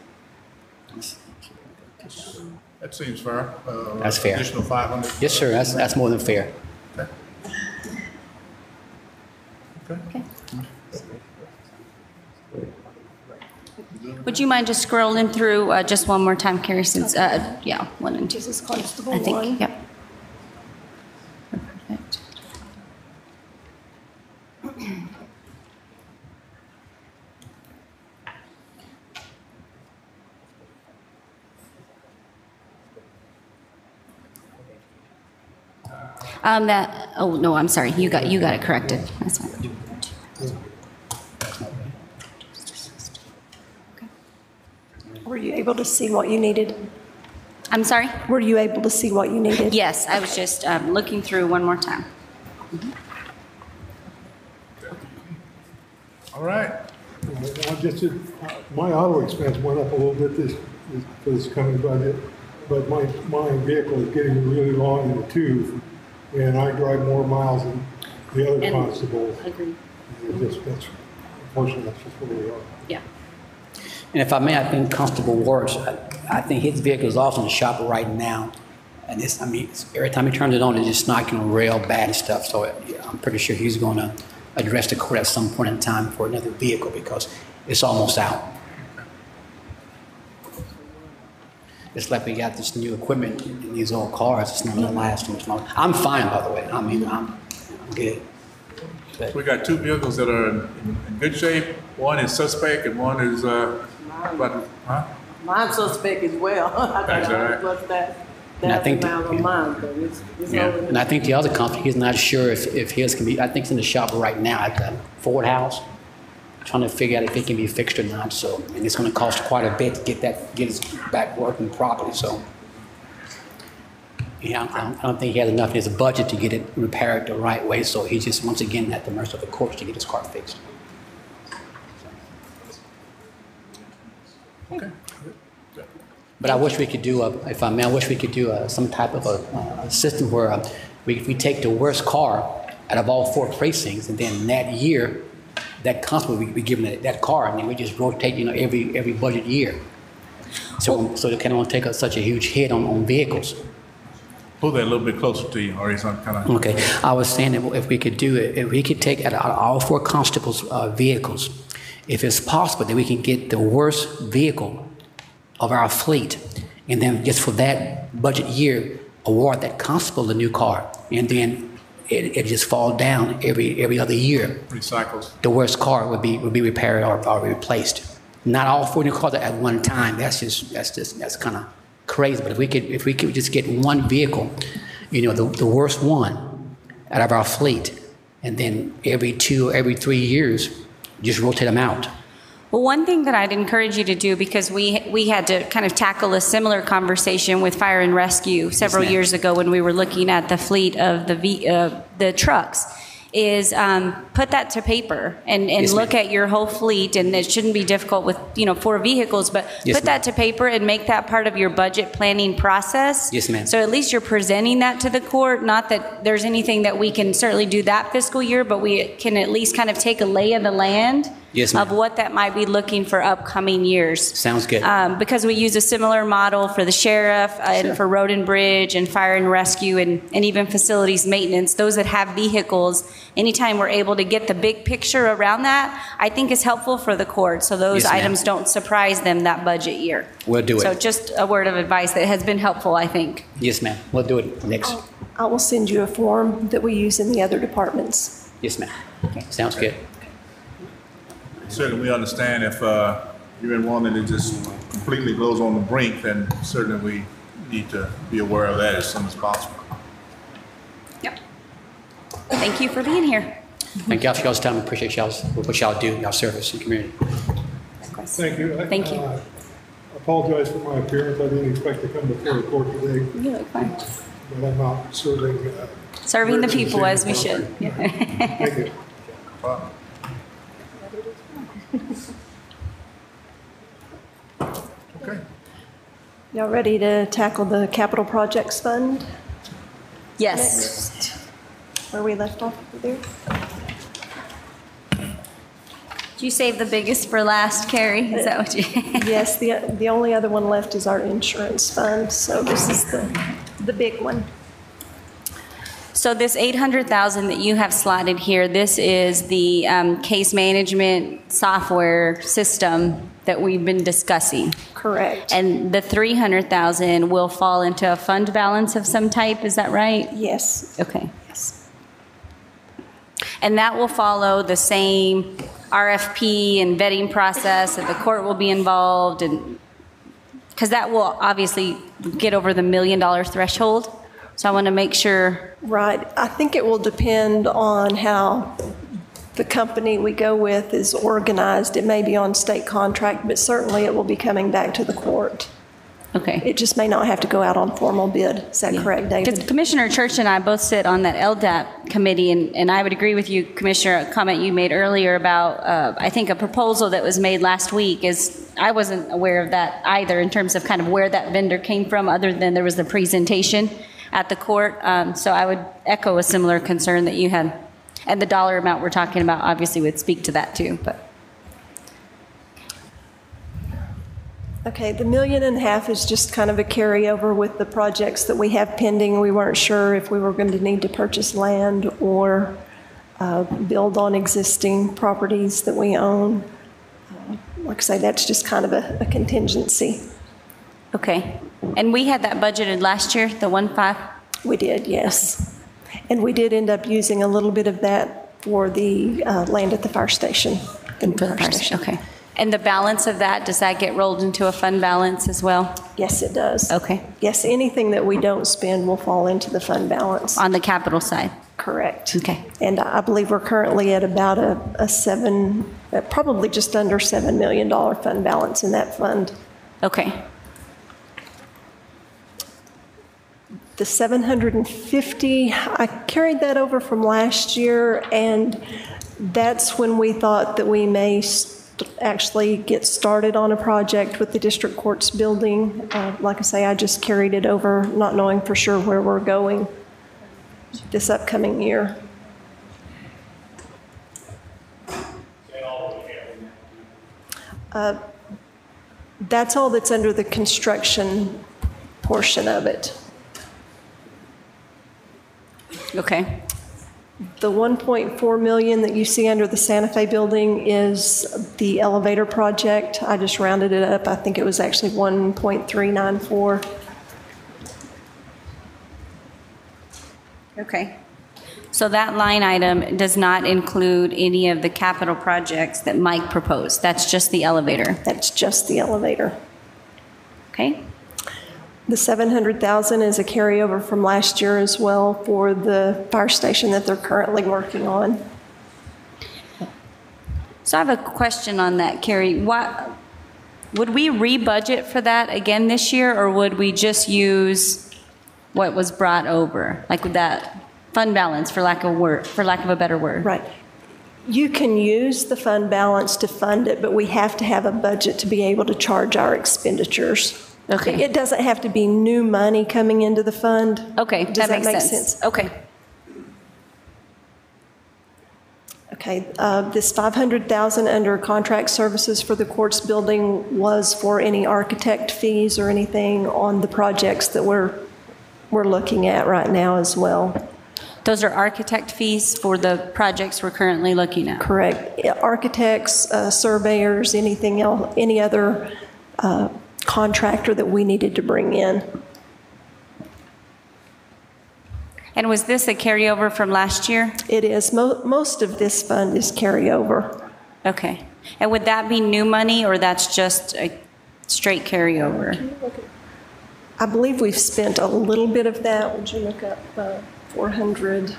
that seems fair. Uh, That's fair. Additional five hundred. Yes, sir, that's, that's more than fair. Okay. Would you mind just scrolling through uh, just one more time, Carrie, since, uh, yeah, one and two. This is Constable I think, one. yep. Um, that, oh, no, I'm sorry, you got, you got it corrected. That's fine. Were you able to see what you needed? I'm sorry? Were you able to see what you needed? Yes, I was just um, looking through one more time. All right. I just, uh, my auto expense went up a little bit this, this- for this coming budget, but my, my vehicle is getting really long in the tooth, and I drive more miles than the other And- constables. Agreed. It just, that's, unfortunately, that's just where we are. Yeah. And if I may, I think Constable Ward's, I I think his vehicle is off in the shop right now. And it's, I mean, it's- every time he turns it on, it's just knocking real bad and stuff. So yeah, I'm pretty sure he's going to address the court at some point in time for another vehicle because it's almost out. It's like we got this new equipment in these old cars. It's not going to last too much longer. I'm fine, by the way. I mean, I'm I'm good. But We got two vehicles that are in, in good shape. One is suspect and one is, uh, but, huh? Mine's suspect as well. I That's think all I plus that, And I that think- amount on mine, but it's, it's Yeah, over. and I think the other company, he's not sure if, if his can be, I think it's in the shop right now at the Ford House, trying to figure out if it can be fixed or not, so, and it's gonna cost quite a bit to get that, get it back working properly, so. Yeah, I don't, I don't think he has enough in his budget to get it repaired the right way, so he's just, once again, at the mercy of the courts to get his car fixed. Okay. But I wish we could do a, if I may, I wish we could do a, some type of a, a system where uh, we, we take the worst car out of all four precincts, and then that year, that constable we be given that, that car, and then we just rotate, you know, every every budget year. So so they kind of take us such a huge hit on, on vehicles. Pull that a little bit closer to you, or he's on kind of. Okay, I was saying that if we could do it, if we could take out all four constables' uh, vehicles, if it's possible, that we can get the worst vehicle of our fleet, and then just for that budget year, award that constable a new car, and then it, it just fall down every every other year. Recycles. The worst car would be would be repaired or, or replaced. Not all four new cars at one time. That's just that's just that's kind of crazy. But if we could if we could just get one vehicle, you know, the, the worst one out of our fleet, and then every two every three years, just rotate them out. Well, one thing that I'd encourage you to do, because we, we had to kind of tackle a similar conversation with fire and rescue several ma'am. years ago when we were looking at the fleet of the, V- uh, the trucks, is um, put that to paper and, and Yes, look at your whole fleet. And it shouldn't be difficult with, you know, four vehicles, but Yes, put that to paper and make that part of your budget planning process. Yes, ma'am. So at least you're presenting that to the court. Not that there's anything that we can certainly do that fiscal year, but we can at least kind of take a lay of the land Yes, of what that might be looking for upcoming years. Sounds good. Um, because we use a similar model for the sheriff uh, and Sure. for road and bridge and fire and rescue and, and even facilities maintenance, those that have vehicles, anytime we're able to get the big picture around that, I think is helpful for the court. So those Yes, items don't surprise them that budget year. We'll do it. So just a word of advice that has been helpful, I think. yes, ma'am. We'll do it next. I will send you a form that we use in the other departments. Yes, ma'am. Sounds good. Certainly, we understand if, uh, you're in one and it just completely goes on the brink, then certainly we need to be aware of that as soon as possible. Yep. Thank you for being here. Thank y'all for y'all's time. Appreciate y'all's, what y'all do, y'all service in the community. Thank you. I- Thank you. uh, Apologize for my appearance. I didn't expect to come before the court today, You look fine. but I'm out serving. uh, Serving the people as we should. Thank you. Okay. Y'all ready to tackle the capital projects fund? Yes. Where we left off over there? Did you save the biggest for last, Carrie? Is that what you? Uh, yes, the, the only other one left is our insurance fund, so this is the, the big one. So this 800,000 that you have slotted here, this is the um, case management software system that we've been discussing. Correct. And the 300,000 will fall into a fund balance of some type, is that right? Yes, Okay. yes. And that will follow the same RFP and vetting process, that the court will be involved, and, because that will obviously get over the million dollar threshold. So I want to make sure, Right. I think it will depend on how the company we go with is organized. It may be on state contract, but certainly it will be coming back to the court. okay. It just may not have to go out on formal bid. Is that correct, David? Commissioner Church and I both sit on that LDAP committee, and, and I would agree with you, Commissioner, a comment you made earlier about, uh, I think a proposal that was made last week is, I wasn't aware of that either in terms of kind of where that vendor came from, other than there was the presentation at the court. Um, so I would echo a similar concern that you had. And the dollar amount we're talking about obviously would speak to that too, but. Okay, the million and a half is just kind of a carryover with the projects that we have pending. We weren't sure if we were going to need to purchase land or uh, build on existing properties that we own. Uh, Like I say, that's just kind of a a contingency. Okay. And we had that budgeted last year, the one five? We did, yes. And we did end up using a little bit of that for the uh, land at the fire station. the For the fire station. okay. And the balance of that, does that get rolled into a fund balance as well? Yes, it does. Okay. Yes, anything that we don't spend will fall into the fund balance. On the capital side? Correct. Okay. And I believe we're currently at about a, a seven, uh, probably just under $7 million fund balance in that fund. Okay. The 750, I carried that over from last year, and that's when we thought that we may actually get started on a project with the district courts building. Uh, Like I say, I just carried it over, not knowing for sure where we're going this upcoming year. Uh, That's all that's under the construction portion of it. Okay. The 1.4 million that you see under the Santa Fe building is the elevator project. I just rounded it up. I think it was actually 1.394. Okay. So that line item does not include any of the capital projects that Mike proposed? That's just the elevator? That's just the elevator. Okay? The 700,000 is a carryover from last year as well for the fire station that they're currently working on. So I have a question on that, Carrie. What, would we re-budget for that again this year, or would we just use what was brought over? Like that fund balance, for lack of word, for lack of a better word? Right. You can use the fund balance to fund it, but we have to have a budget to be able to charge our expenditures. Okay. It doesn't have to be new money coming into the fund. Okay, Does that makes make sense. Okay. Okay, uh, this 500,000 under contract services for the courts building was for any architect fees or anything on the projects that we're, we're looking at right now as well. Those are architect fees for the projects we're currently looking at? Correct. Architects, uh, surveyors, anything else, any other uh, contractor that we needed to bring in. And was this a carryover from last year? It is, mo- most of this fund is carryover. Okay. And would that be new money, or that's just a straight carryover? I believe we've spent a little bit of that. Would you look up uh, 400?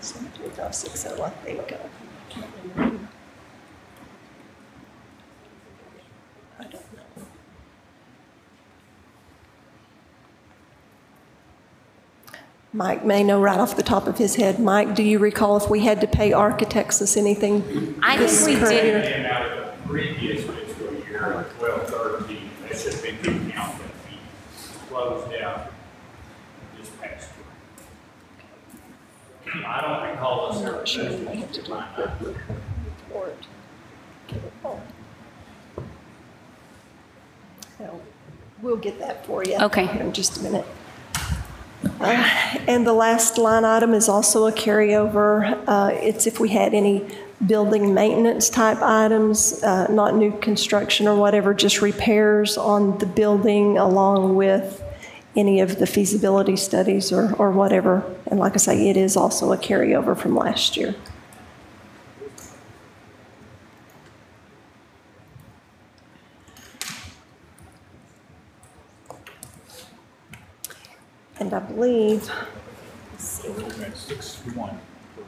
3,560, I think. uh, I can't remember. I don't know. Mike may know right off the top of his head. Mike, do you recall if we had to pay Architects anything? I think this we did. year? out uh, of the previous fiscal year, twelve thirteen, that should have the account that we closed out this past year. I don't recall us ever. Sure, we may have to do it. Or get it all. So, We'll get that for you. Okay. In just a minute. And the last line item is also a carryover. Uh, It's if we had any building maintenance type items, uh, not new construction or whatever, just repairs on the building along with any of the feasibility studies or, or whatever. And like I say, it is also a carryover from last year. Believe, let's see, That's six one for,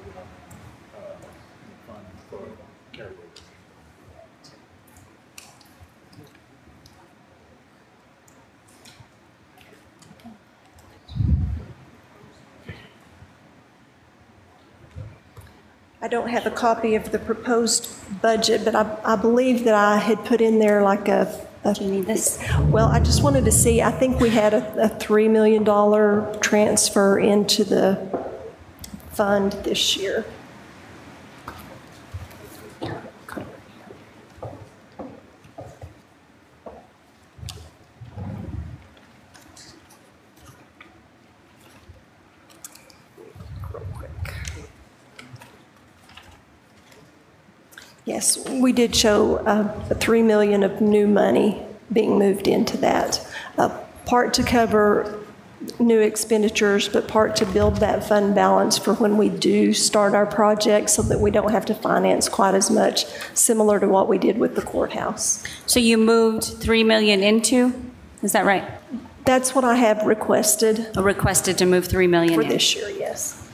uh, fund for carryover. I don't have a copy of the proposed budget, but I, I believe that I had put in there like a. Do you need this? Well, I just wanted to see, I think we had a, a $3 million transfer into the fund this year. Yes, we did show uh, 3 million of new money being moved into that, uh, part to cover new expenditures, but part to build that fund balance for when we do start our project so that we don't have to finance quite as much, similar to what we did with the courthouse. So you moved 3 million into, is that right? That's what I have requested requested to move 3 million for in? this year, yes.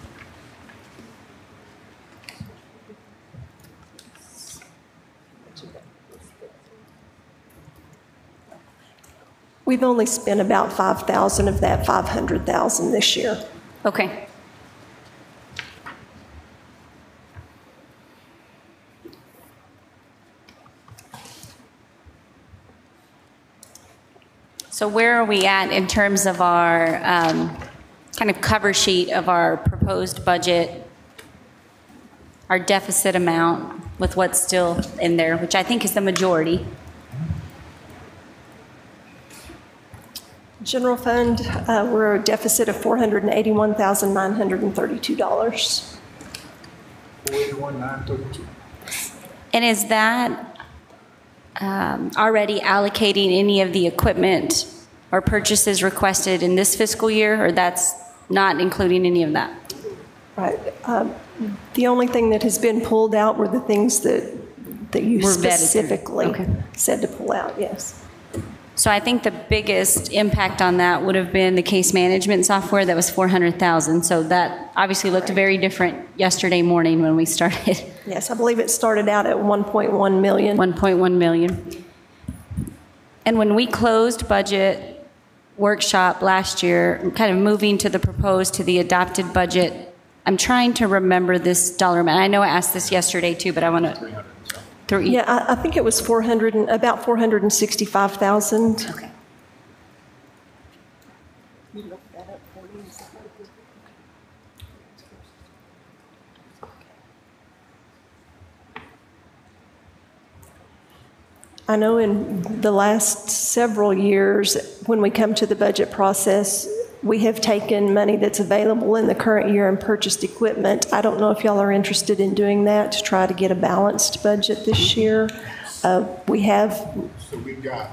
We've only spent about 5,000 of that 500,000 this year. Okay. So where are we at in terms of our um, kind of cover sheet of our proposed budget, our deficit amount with what's still in there, which I think is the majority? General fund, uh, we're a deficit of $481,932. Forty-one, nine thirty-two. And is that um, already allocating any of the equipment or purchases requested in this fiscal year, or that's not including any of that? Right. Um, The only thing that has been pulled out were the things that, that you Were specifically Okay. said to pull out, yes. So I think the biggest impact on that would have been the case management software that was 400,000. So that obviously looked very different yesterday morning when we started. Yes, I believe it started out at 1.1 million. 1.1 million. And when we closed budget workshop last year, kind of moving to the proposed to the adopted budget, I'm trying to remember this dollar amount. I know I asked this yesterday too, but I want to. Three. Yeah, I, I think it was 400, and about 465,000. Okay. I know in the last several years, when we come to the budget process, we have taken money that's available in the current year and purchased equipment. I don't know if y'all are interested in doing that to try to get a balanced budget this year. Uh, We have, So we've got,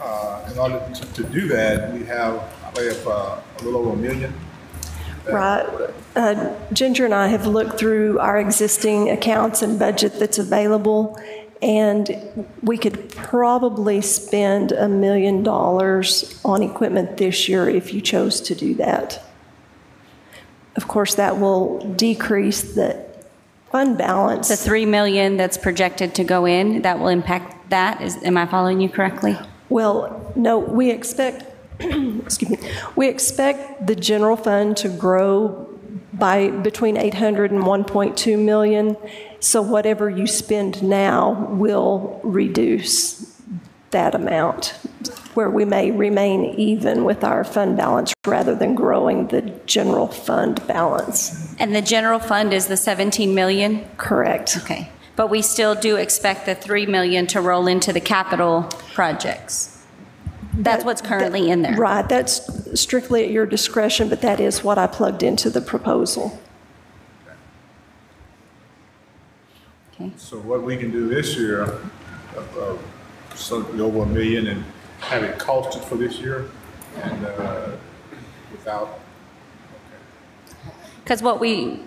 uh, in order to, to do that, we have, I believe, uh, a little over a million. Right. Uh, Ginger and I have looked through our existing accounts and budget that's available, and we could probably spend a million dollars on equipment this year if you chose to do that. Of course, that will decrease the fund balance. The 3 million that's projected to go in, that will impact that? Is, am I following you correctly? Well, no, we expect, excuse me, we expect the general fund to grow by between 800 and 1.2 million. So whatever you spend now will reduce that amount, where we may remain even with our fund balance rather than growing the general fund balance. And the general fund is the 17 million? Correct. Okay. But we still do expect the 3 million to roll into the capital projects? That's what's currently in there? Right, that's strictly at your discretion, but that is what I plugged into the proposal. Okay. So what we can do this year, uh, uh, something over a million and have it costed for this year and, uh, without, Because what we,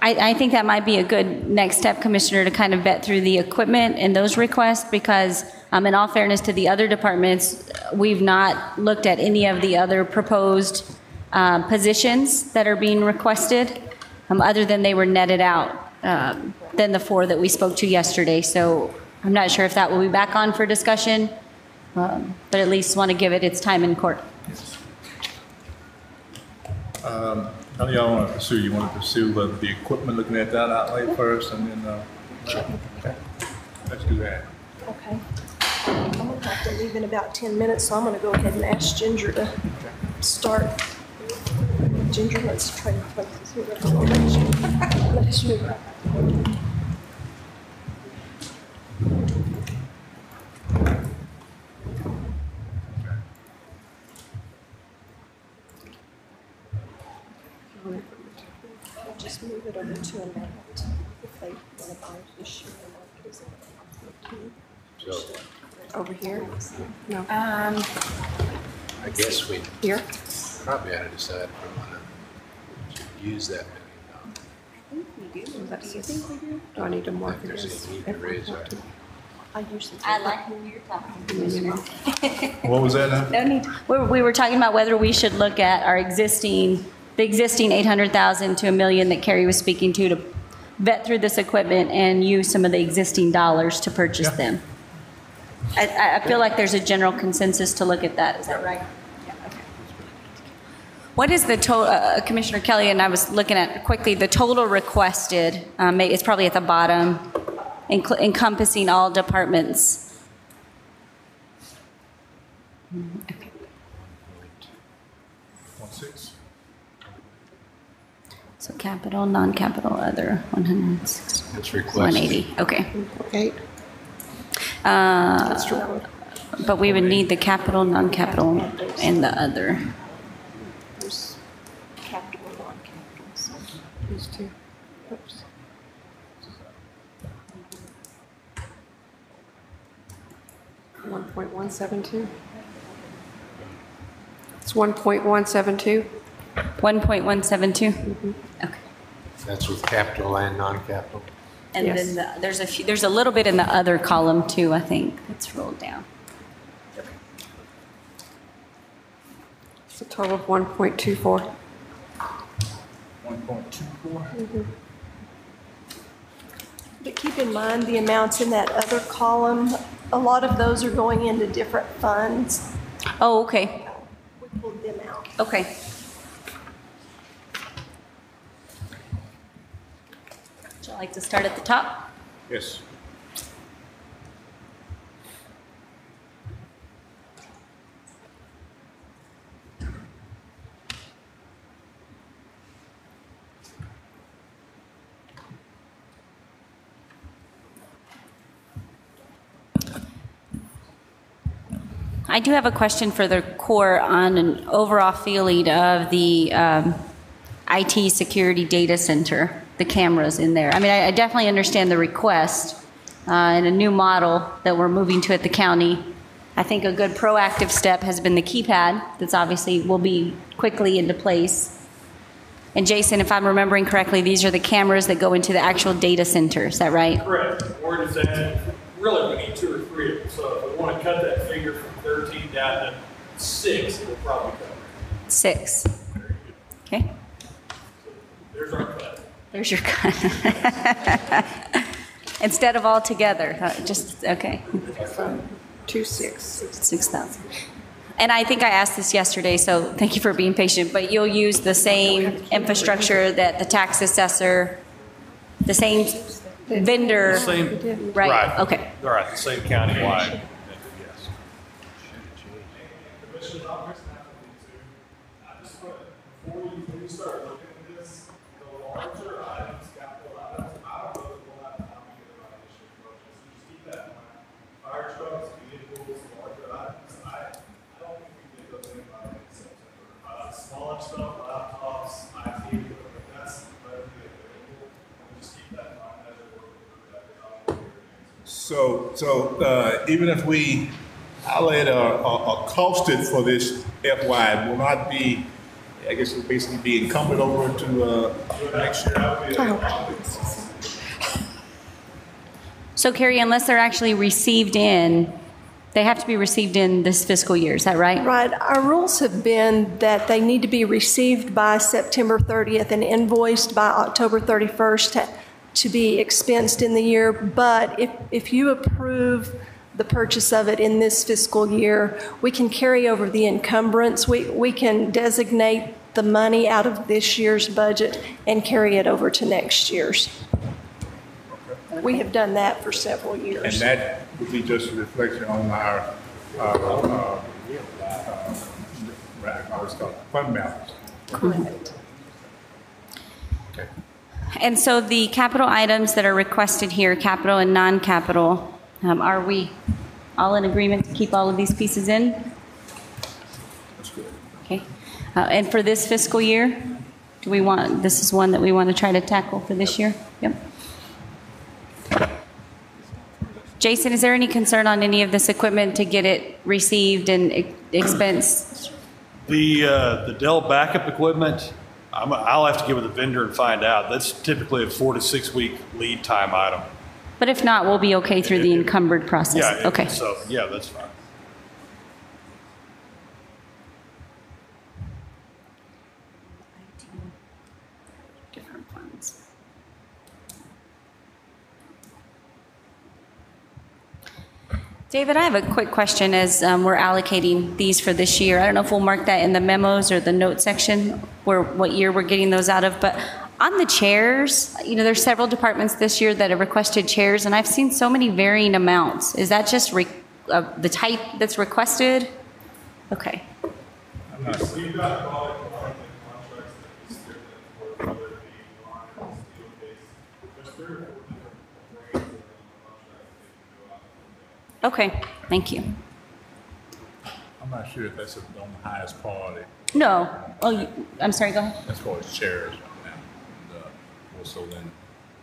I, I think that might be a good next step, Commissioner, to kind of vet through the equipment and those requests, because um, in all fairness to the other departments, we've not looked at any of the other proposed uh, positions that are being requested, um, other than they were netted out um, than the four that we spoke to yesterday. So I'm not sure if that will be back on for discussion, um, but at least want to give it its time in court. um, how do y'all want to pursue? You want to pursue the, the equipment, looking at that outlay first and then, uh? Okay. Let's do that. Okay. I'm to have to leave in about 10 minutes, so I'm going to go ahead and ask Ginger to start. Ginger, let's trade places here. Let's move. Just move it over to amount if they want to buy this year. Over here? No. Um, I guess we Here? probably ought to decide if we want to use that million dollars. Do I need to I mark think it there's as? a need to raise our, I usually. I like who you're talking to. What was that now? No need. We we were talking about whether we should look at our existing, the existing 800,000 to a million that Carrie was speaking to, to vet through this equipment and use some of the existing dollars to purchase them. I- I, I feel like there's a general consensus to look at that. Is that right? Yeah, okay. What is the total, Commissioner Kelly, and I was looking at quickly, the total requested, um, it's probably at the bottom, incl- encompassing all departments. One six? So capital, non-capital, other, 160, it's requested. 180, okay. Eight. Uh, That's true. But we would need the capital, non-capital, and the other. There's capital, non-capital, so these two. Oops. One point one seven two? It's one point one seven two? 1.172? Okay. That's with capital and non-capital. And Yes. then the- there's a few, there's a little bit in the other column too, I think, that's rolled down. It's a total of one point two four. One point two four? But keep in mind, the amounts in that other column, a lot of those are going into different funds. Oh, okay, We pulled them out. okay. Would you like to start at the top? Yes. I do have a question for the core on an overall feeling of the um, IT security data center, the cameras in there. I mean, I I definitely understand the request uh, and a new model that we're moving to at the county. I think a good proactive step has been the keypad that's obviously will be quickly into place. And Jason, if I'm remembering correctly, these are the cameras that go into the actual data center, is that right? Correct. Where does that, really, we need two or three of them. So if we want to cut that figure from 13 down to six, it'll probably cover it. Six. Okay, There's our cut. There's your cut. Instead of all together, uh, just, okay. Two six. 6,000. And I think I asked this yesterday, so thank you for being patient, but you'll use the same infrastructure that the tax assessor, the same vendor, Same, right? right. Okay. all right, the same countywide, yes. Commissioner's office, I just want, before you, when you start looking at this, the larger items, capital items, I don't know if we'll have time to get about issue budget, so just keep that in mind. Fire trucks, vehicles, larger items, I, I don't think we can get those in by September. Uh, smaller stuff, laptops, IT, equipment, that's readily available, and just keep that in mind as we work through that, because I don't want to hear answers. So, so, uh, even if we allocated or, or or costed for this FY, it will not be, I guess it'll basically be incumbent over to, uh, next year? So Carrie, unless they're actually received in, they have to be received in this fiscal year, is that right? Right, our rules have been that they need to be received by September 30th and invoiced by October 31st to- be expensed in the year, but if, if you approve the purchase of it in this fiscal year, we can carry over the encumbrance, we, we can designate the money out of this year's budget and carry it over to next year's. We have done that for several years. And that would be just a reflection on our, uh, uh, uh, fund balance. Correct. And so the capital items that are requested here, capital and non-capital, um, are we all in agreement to keep all of these pieces in? Okay. Uh, And for this fiscal year, do we want, this is one that we want to try to tackle for this year? Yep. Jason, is there any concern on any of this equipment to get it received and e- expensed? The, uh, the Dell backup equipment, I'm, I'll have to get with the vendor and find out. That's typically a four to six week lead time item. But if not, we'll be okay through the encumbered process? Yeah. Okay. So, yeah, that's fine. Different funds. David, I have a quick question as um, we're allocating these for this year. I don't know if we'll mark that in the memos or the note section, where, what year we're getting those out of, but on the chairs, you know, there's several departments this year that have requested chairs, and I've seen so many varying amounts. Is that just re- uh, the type that's requested? Okay. I'm not We've got product line and contracts that we stick in for, whether it be iron, steel case. There's three or four different brands of contracts that can go out. Okay, thank you. I'm not sure if that's on the highest priority No, oh, you, I'm sorry, go ahead. as far as chairs right now. And, uh, more so than,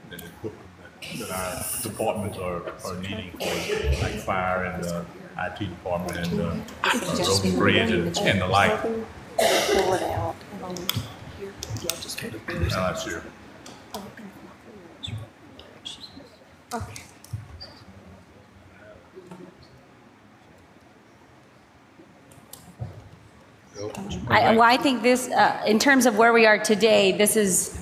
than equipment that, that our departments are, are needing for, like fire and, uh, IT department and, uh, road and bridge and, and the like. Pull it out. here. Yeah, just put it I'm not sure. Okay. I, well, I think this, uh, in terms of where we are today, this is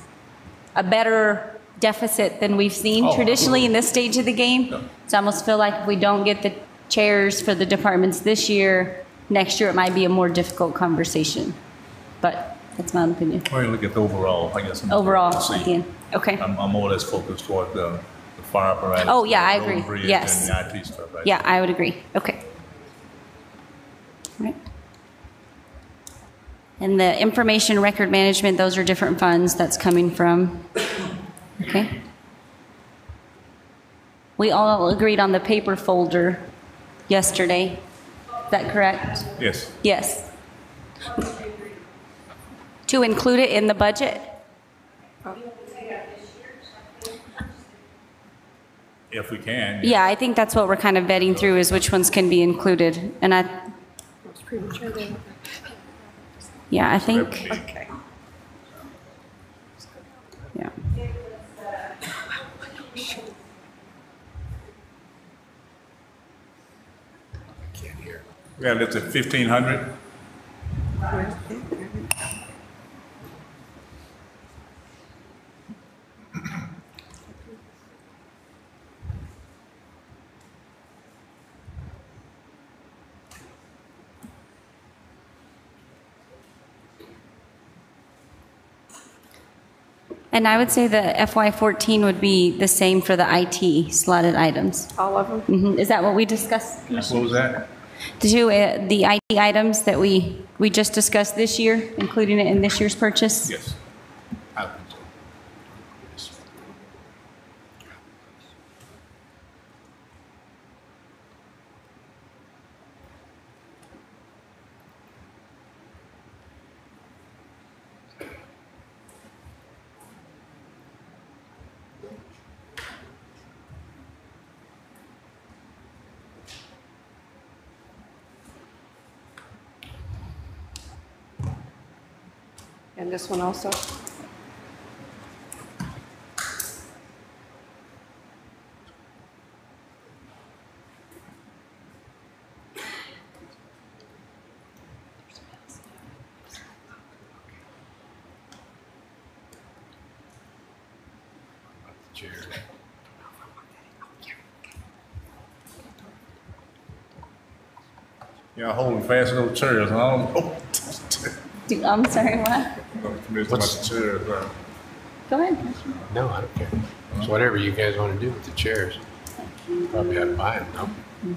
a better deficit than we've seen Oh, traditionally in this stage of the game. So I almost feel like if we don't get the chairs for the departments this year, next year it might be a more difficult conversation. But that's my opinion. We're gonna look at the overall, I guess. I'm- Overall, see. at the end. Okay. I'm, I'm more or less focused toward the, the fire apparatus. Oh, yeah, I the road and agree. Yes. And the IT stuff, right? Yeah, I would agree. Okay. All right. And the information record management, those are different funds that's coming from. Okay. We all agreed on the paper folder yesterday. Is that correct? Yes. Yes. To include it in the budget? If we can. Yeah, I think that's what we're kind of vetting through is which ones can be included. And I, yeah, I think. Okay. Yeah. We have it to fifteen hundred? And I would say the FY14 would be the same for the IT slotted items. All of them? Mhm. Is that what we discussed? What was that? Did you, uh, the IT items that we, we just discussed this year, including it in this year's purchase? Yes. I think so. And this one also? Yeah, holding fast to those chairs. Know. Do- I'm sorry, what? There's too much chairs. uh, Go ahead. No, I don't care. It's whatever you guys want to do with the chairs. Probably ought to buy them, no?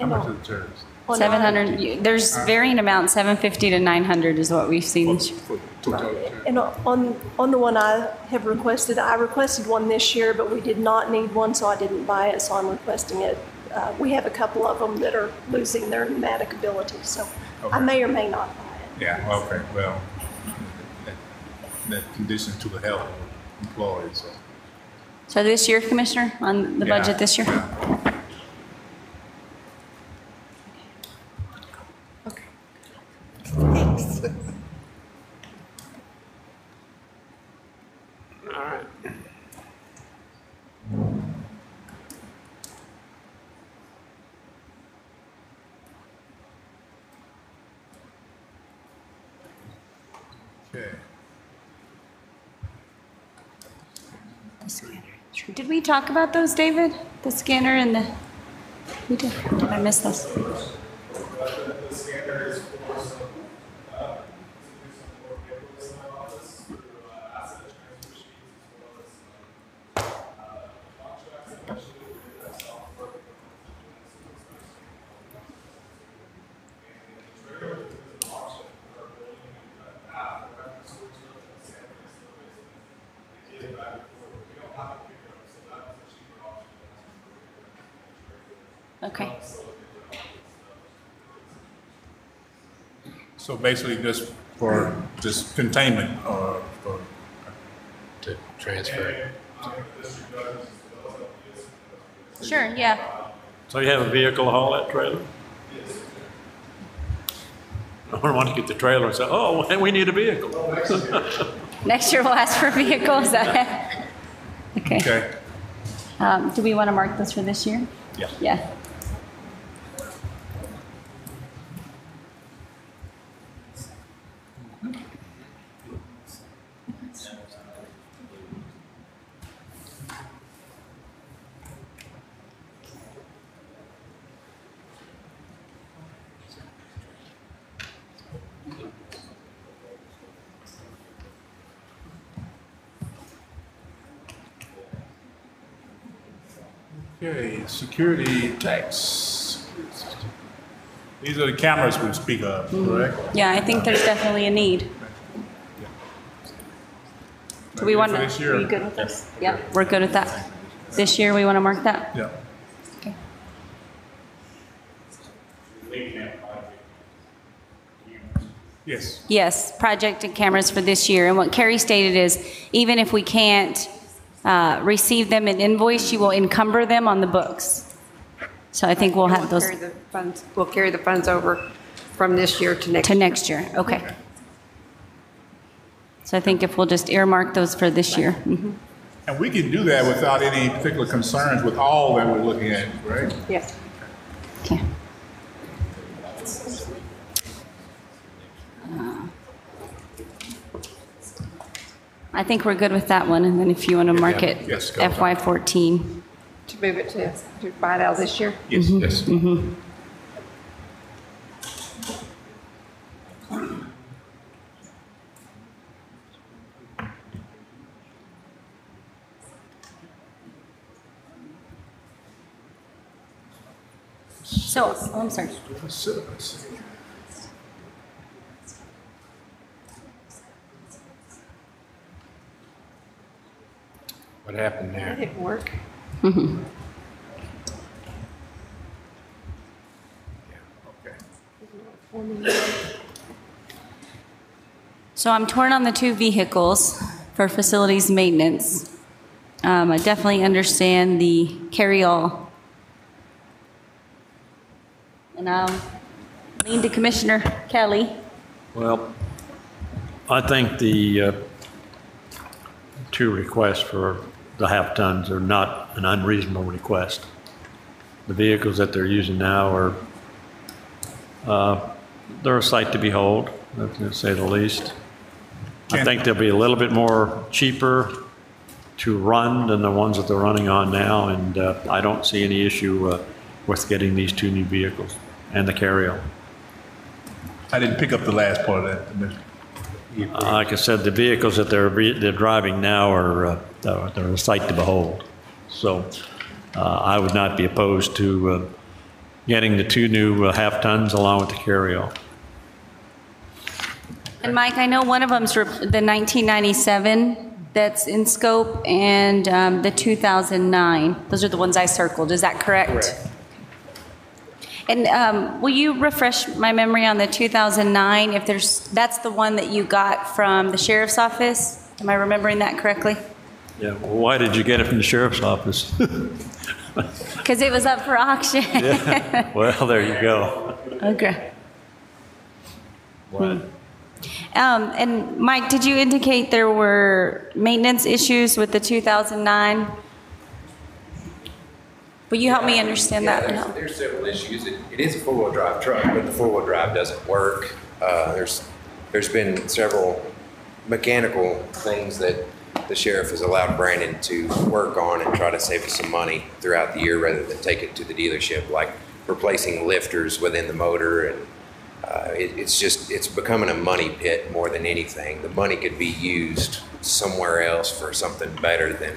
How much are the chairs? On our- 700, you- there's varying amounts, 750 to 900 is what we've seen. For total chairs. And on, on the one I have requested, I requested one this year, but we did not need one, so I didn't buy it, so I'm requesting it. Uh, We have a couple of them that are losing their pneumatic ability, so I may or may not buy it. Yeah, okay, well, that, that condition to the health of employees, so. So this year, Commissioner, on the budget this year? yeah. All right. Okay. Did we talk about those, David? The scanner and the, we did, did I miss those? The the scanner is for some, uh, to do some more paperless in my office through uh, asset transfer sheets as well as, uh, contracts eventually with that software. And the trailer is an option for our building, uh, app, the reference to the San Francisco basement. They get it back and forth. We don't have to pick it up, so that was a cheaper option. Okay. So basically just for, just containment or for, To transfer it. Sure, yeah. So you have a vehicle to haul that trailer? I don't want to get the trailer and say, oh, we need a vehicle. Next year we'll ask for vehicles. Okay. okay, Um, Do we want to mark this for this year? Yeah. Yeah. okay, security tax. These are the cameras we speak of, mm. correct? Yeah, I think there's definitely a need. Do we want to, this year? are you good with this? Yep, we're good with that. This year, we want to mark that? Yeah. Okay. Yes, Yes, project and cameras for this year. And what Carrie stated is, even if we can't uh, receive them in invoice, you will encumber them on the books. So I think we'll have those Carry the funds, we'll carry the funds over from this year to next. to next year. Okay. So I think if we'll just earmark those for this year. Mhm. and we can do that without any particular concerns with all that we're looking at, right? Yes. Okay. I think we're good with that one, and then if you want to mark Yeah, it yes, go. FY '14. To move it to, to buy it out this year? Yes, mm-hmm, yes. Mm-hmm. So, oh, I'm sorry. What happened That there? didn't work. So I'm torn on the two vehicles for facilities maintenance. Um, I definitely understand the carry-all. And I'll lean to Commissioner Kelly. Well, I think the uh, two requests for the half tons are not an unreasonable request. The vehicles that they're using now are, uh, they're a sight to behold, to say the least. I think they'll be a little bit more cheaper to run than the ones that they're running on now, and uh, I don't see any issue uh, with getting these two new vehicles and the carry-on. I didn't pick up the last part of that. Commissioner. Uh, Like I said, the vehicles that they're, re- they're driving now are, uh, they're they're a sight to behold. So uh, I would not be opposed to uh, getting the two new uh, half-tons along with the carry-all. And Mike, I know one of them's rep- the 1997 that's in scope and um, the 2009. Those are the ones I circled. Is that correct? Correct. And um, will you refresh my memory on the 2009? If there's, that's the one that you got from the sheriff's office? Am I remembering that correctly? Yeah, well, why did you get it from the sheriff's office? Because it was up for auction. yeah. Well, there you go. Okay. What? Um, And Mike, did you indicate there were maintenance issues with the 2009? Will you help me understand Yeah, that? there's, No. there's several issues. It, it is a four-wheel drive truck, but the four-wheel drive doesn't work. Uh, there's, there's been several mechanical things that the sheriff has allowed Brandon to work on and try to save us some money throughout the year rather than take it to the dealership, like replacing lifters within the motor and uh, it, it's just it's becoming a money pit more than anything. The money could be used somewhere else for something better than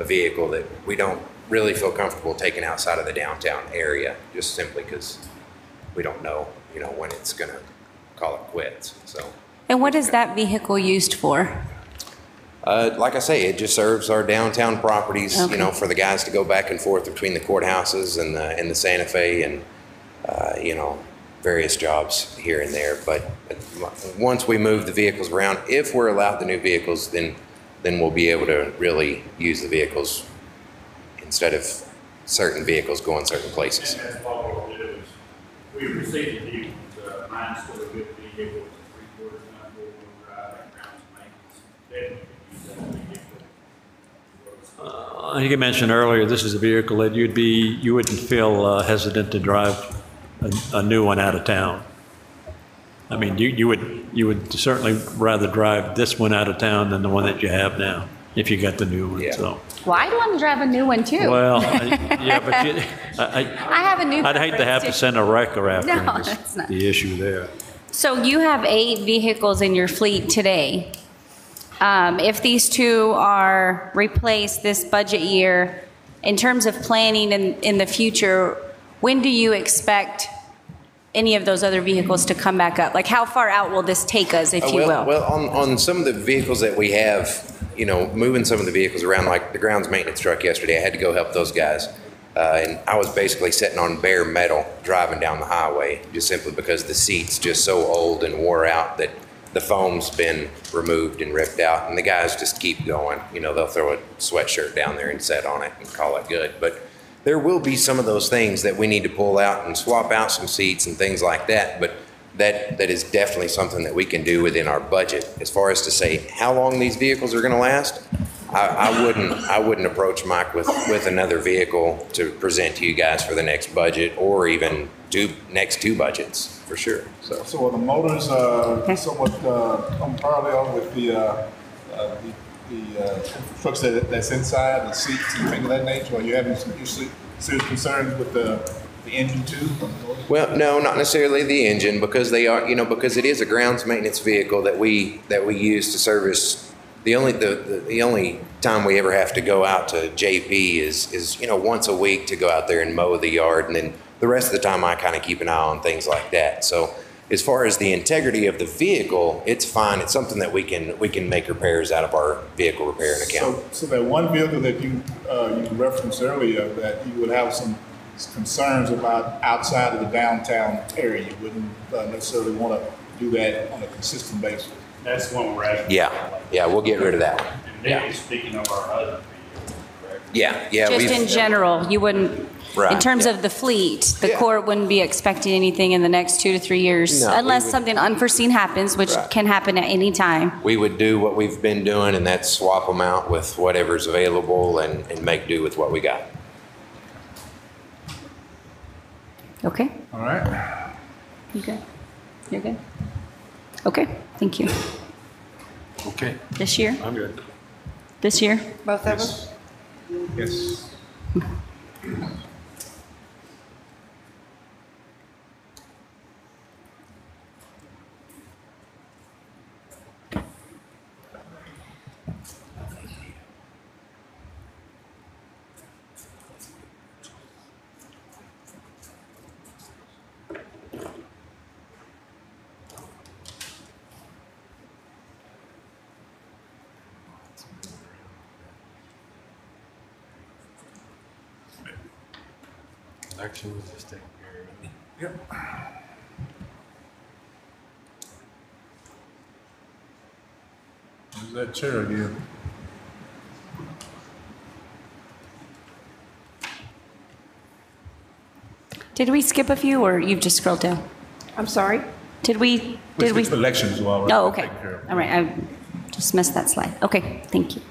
a vehicle that we don't really feel comfortable taking outside of the downtown area, just simply because we don't know, you know, when it's going to call it quits. So, And what is that vehicle used for? uh, like I say, it just serves our downtown properties, Okay. you know, for the guys to go back and forth between the courthouses and the and the Santa Fe and uh, you know various jobs here and there. But once we move the vehicles around, if we're allowed the new vehicles, then then we'll be able to really use the vehicles instead of certain vehicles going certain places. And that's what we'll do is, we received the vehicles, uh, mine's still a good vehicle, three-quarter ton, four-wheel drive, and grounds maintenance. Definitely use that vehicle. Uh, You mentioned earlier, this is a vehicle that you'd be, you wouldn't feel uh, hesitant to drive a, a new one out of town. I mean, you, you would, you would certainly rather drive this one out of town than the one that you have now, if you got the new one, Yeah. so. Well, I'd want to drive a new one too. Well, I- yeah, but you, I, I have a new. I- I'd hate to have to too. send a wrecker after No, me, is not. the issue there. So you have eight vehicles in your fleet today. Um, If these two are replaced this budget year, in terms of planning in, in the future, when do you expect any of those other vehicles to come back up? Like, how far out will this take us, if Uh, you well, will? Well, on, on some of the vehicles that we have, you know, moving some of the vehicles around, like the grounds maintenance truck yesterday, I had to go help those guys. Uh, and I was basically sitting on bare metal driving down the highway, just simply because the seat's just so old and wore out that the foam's been removed and ripped out. And the guys just keep going. You know, they'll throw a sweatshirt down there and set on it and call it good. But there will be some of those things that we need to pull out and swap out some seats and things like that. But that that is definitely something that we can do within our budget. As far as to say how long these vehicles are going to last, I, I wouldn't I wouldn't approach Mike with with another vehicle to present to you guys for the next budget or even two next two budgets for sure. So So are the motors uh, somewhat uh, with the uh, uh, the, the uh, that- that's inside, the seats and things of that nature? Are you having some serious concerns with the, the engine too? Well, no, not necessarily the engine, because they are, you know, because it is a grounds maintenance vehicle that we, that we use to service. The only, the, the, the only time we ever have to go out to JP is, is, you know, once a week to go out there and mow the yard. And then the rest of the time I kind of keep an eye on things like that. So as far as the integrity of the vehicle, it's fine. It's something that we can, we can make repairs out of our vehicle repairing account. So, so that one vehicle that you, uh, you referenced earlier, that you would have some concerns about outside of the downtown area, you wouldn't uh, necessarily want to do that on a consistent basis. That's one we're asking. Yeah, yeah, we'll get rid of that one. And maybe speaking of our other vehicles, correct? Yeah, yeah. Just in general, you wouldn't, in terms yeah. of the fleet, the Yeah. court wouldn't be expecting anything in the next two to three years, No, unless would- something unforeseen happens, which Right. can happen at any time. we would do what we've been doing, and that's swap them out with whatever's available and, and make do with what we got. Okay, All right? you good? You're good? Okay, thank you. Okay, This year? I'm good. This year? Both of us? Yes. Action was just taken care of. Yep. Who's that chair again? Did we skip a few, or you've just scrolled down? I'm sorry? Did we, did we? Which elections while we're Oh, okay. taking care of. All right, I just missed that slide. Okay, thank you.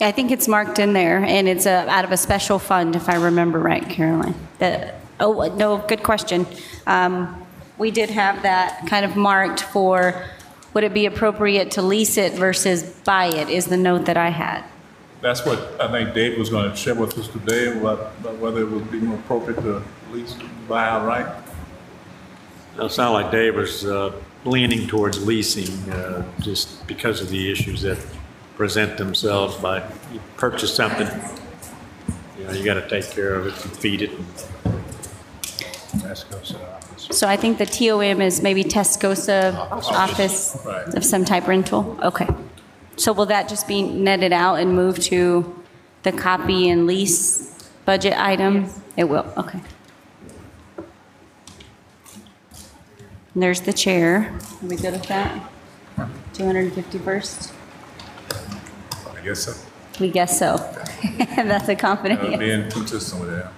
I think it's marked in there, and it's uh, out of a special fund, if I remember right, Caroline. The, oh, no, good question. Um, We did have that kind of marked for, would it be appropriate to lease it versus buy it, is the note that I had. That's what I think Dave was going to share with us today, about about whether it would be more appropriate to lease, buy outright. It sounded like Dave was uh, leaning towards leasing, uh, just because of the issues that present themselves by, you purchase something, you know, you got to take care of it and feed it. and That's goes to the office. So I think the TOM is maybe Tascosa office Right. of some type rental? Okay. So will that just be netted out and moved to the copy and lease budget item? It will, okay. And There's the chair. Are we good with that? 250 first? I guess so. We guess so. That's a confident Uh, yes. Being consistent with that.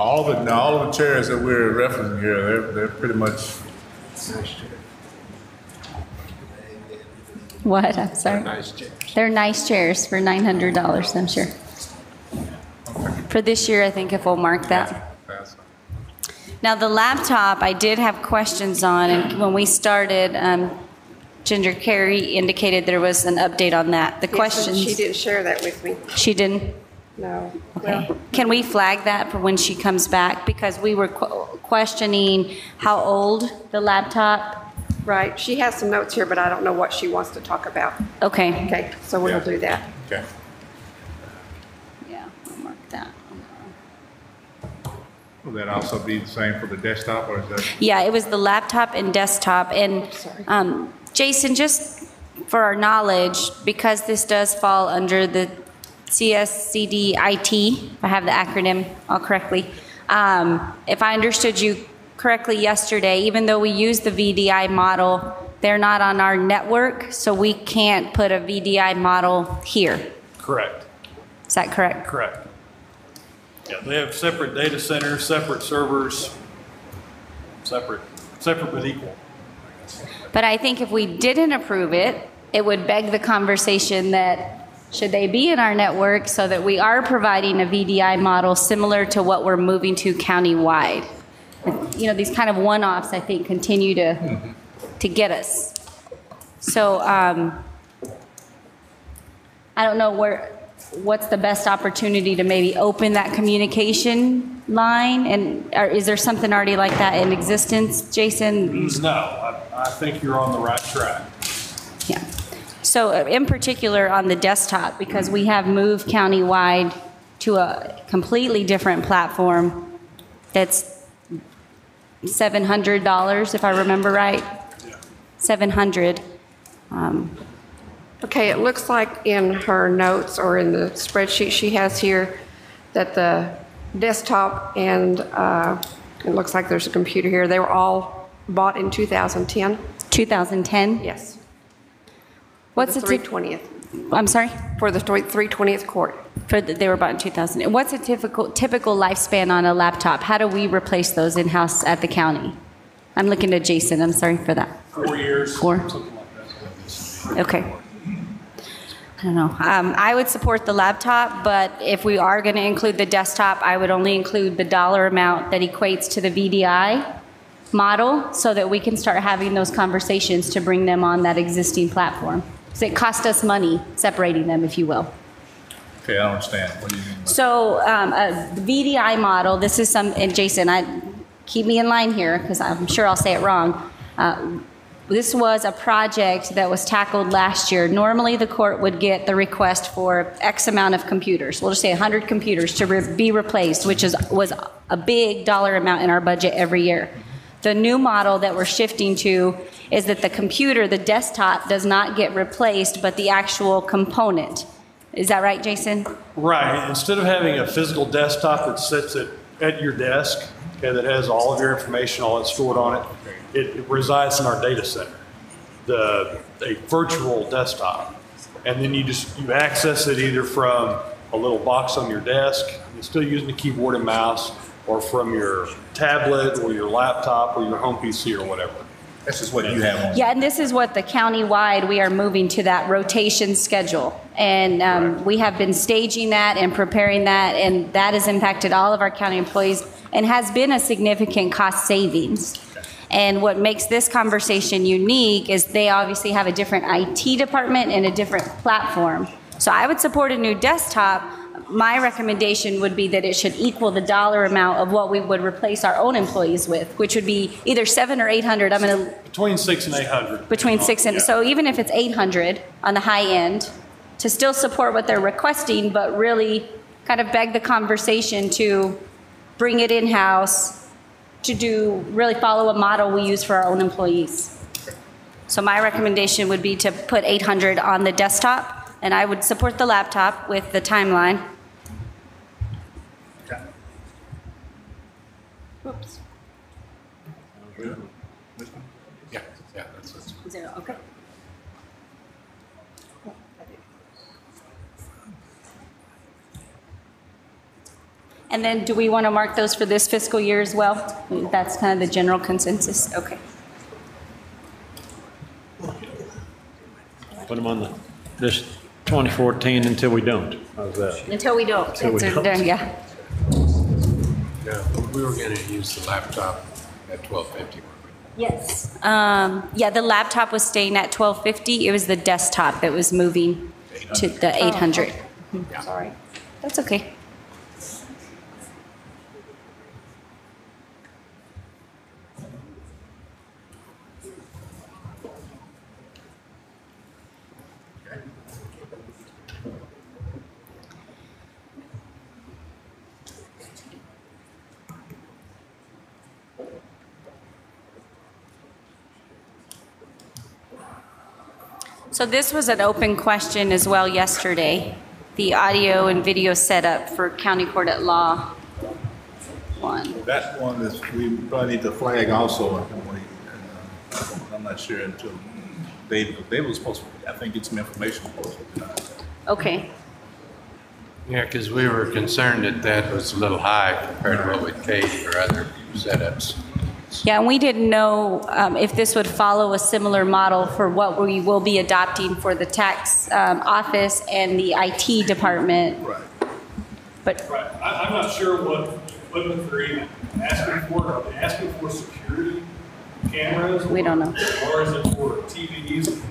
All of the, now, all the chairs that we're referencing here, they're, they're pretty much, What? I'm sorry. They're nice chairs for $900, I'm sure. For this year, I think if we'll mark that. Now, the laptop, I did have questions on, and when we started, um, Ginger Carey indicated there was an update on that. The Yes, and questions. She didn't share that with me, She didn't? No. Okay. Well, Can we flag that for when she comes back? Because we were que- questioning how old the laptop. Right, she has some notes here, but I don't know what she wants to talk about. Okay. Okay, so we'll Yeah. do that. okay. Yeah, I'll mark that. Will that also be the same for the desktop, or is that? Yeah, it was the laptop and desktop. And um, Jason, just for our knowledge, because this does fall under the CSCD IT, if I have the acronym all correctly, um, if I understood you correctly yesterday, even though we use the VDI model, they're not on our network, so we can't put a VDI model here. Correct, Is that correct? correct. Yeah, they have separate data centers, separate servers, separate, separate but equal. But I think if we didn't approve it, it would beg the conversation that should they be in our network so that we are providing a VDI model similar to what we're moving to countywide? you know, these kind of one-offs, I think, continue to, to get us. So, um, I don't know where, what's the best opportunity to maybe open that communication line? And is there something already like that in existence, Jason? No, I, I think you're on the right track. Yeah. So uh, in particular on the desktop, because we have moved countywide to a completely different platform that's $700, if I remember right? 700. Um, Okay, it looks like in her notes or in the spreadsheet she has here that the desktop and uh, it looks like there's a computer here, they were all bought in 2010? 2010? Yes. What's the the typ- 320th, I'm sorry? for the 320th court. For, the- they were bought in 2000. What's a typical, typical lifespan on a laptop? How do we replace those in-house at the county? I'm looking at Jason, I'm sorry for that. Four years. Four? Like. Okay. I don't know. Um, I would support the laptop, but if we are going to include the desktop, I would only include the dollar amount that equates to the VDI model so that we can start having those conversations to bring them on that existing platform. So it cost us money separating them, if you will. Okay, I don't understand. What do you mean? by- So um, the VDI model, this is some, and Jason, I, keep me in line here because I'm sure I'll say it wrong. Uh, This was a project that was tackled last year. Normally, the court would get the request for X amount of computers. We'll just say 100 computers to re- be replaced, which is, was a big dollar amount in our budget every year. The new model that we're shifting to is that the computer, the desktop, does not get replaced, but the actual component. Is that right, Jason? Right. Instead of having a physical desktop that sits at, at your desk, okay, that has all of your information, all that's stored on it, it, it resides in our data center, the a virtual desktop, and then you just you access it either from a little box on your desk, you're still using the keyboard and mouse, or from your tablet or your laptop or your home PC or whatever. This is what you have on. Yeah, and this is what the county-wide, we are moving to that rotation schedule. And um, we have been staging that and preparing that, and that has impacted all of our county employees and has been a significant cost savings. And what makes this conversation unique is they obviously have a different IT department and a different platform. So I would support a new desktop. My recommendation would be that it should equal the dollar amount of what we would replace our own employees with, which would be either seven or 800. I'm going to Between six and eight hundred. between six and, so even if it's 800 on the high end, to still support what they're requesting, but really kind of beg the conversation to bring it in-house, to do, really follow a model we use for our own employees. So my recommendation would be to put 800 on the desktop, and I would support the laptop with the timeline. Oops. Yeah, yeah, that's, that's. Zero, okay. And then do we want to mark those for this fiscal year as well? That's kind of the general consensus, okay. Put them on the, this 2014 until we don't. How's that? Until we don't. Until we It's a- don't. Yeah. Yeah, we were gonna use the laptop at twelve fifty. Yes. Um, yeah, the laptop was staying at 1250. It was the desktop that was moving to the 800. Mhm, Sorry. That's okay. So this was an open question as well yesterday, the audio and video setup for county court at law one. That one is, we probably need to flag also, I think, we- uh, I'm not sure until Dave, Dave was supposed to, I think get some information supposed to. Okay, Yeah, because we were concerned that that was a little high compared to what we paid for other setups. Yeah, and we didn't know um, if this would follow a similar model for what we will be adopting for the tax um, office and the IT department. Right. But, Right. I, I'm not sure what, flipping through, asking for, are they asking for security cameras? We don't know. Or is it for TVs?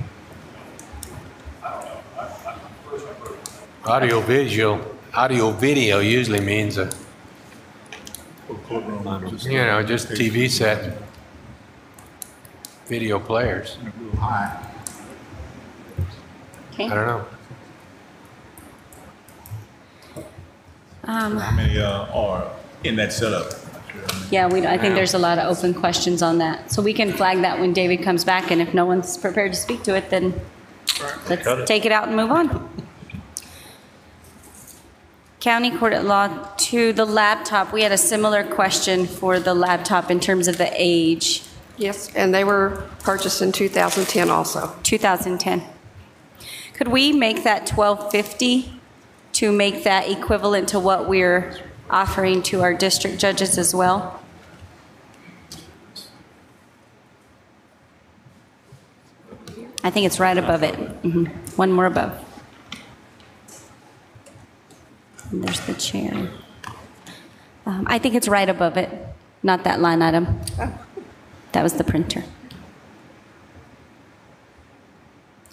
I don't know. I, I, first I've heard. Audio visual, audio video usually means a, you know, just TV set. Video players. High. Okay. I don't know. Um, How many uh, are in that setup? Yeah, we, I think there's a lot of open questions on that. So we can flag that when David comes back, and if no one's prepared to speak to it, then let's take it out and move on. County Court at Law to the laptop, we had a similar question for the laptop in terms of the age, Yes, and they were purchased in 2010 also. 2010. Could we make that 1250 to make that equivalent to what we're offering to our district judges as well? I think it's right above it. Mhm. One more above. And there's the chair. Um, I think it's right above it, not that line item. That was the printer.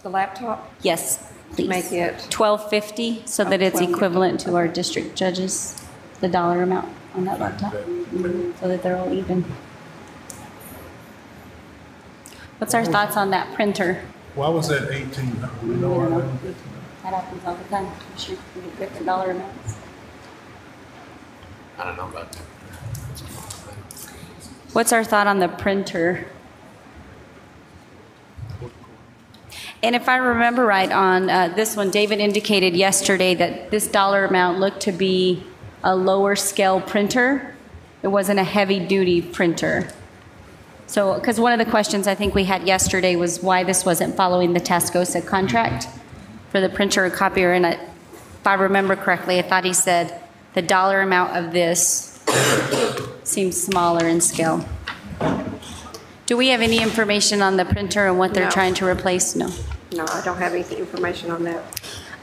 The laptop? Yes, please. Make it- 1250, so that it's equivalent to our district judges, the dollar amount on that laptop, so that they're all even. What's our thoughts on that printer? Why was that eighteen? We don't know. That happens all the time. We should get different dollar amounts. I don't know about that. What's our thought on the printer? And if I remember right on uh, this one, David indicated yesterday that this dollar amount looked to be a lower scale printer. It wasn't a heavy duty printer. So, because one of the questions I think we had yesterday was why this wasn't following the Tascosa contract for the printer or copier. And I, if I remember correctly, I thought he said the dollar amount of this seems smaller in scale. Do we have any information on the printer and what they're No. trying to replace? No. No, I don't have any information on that.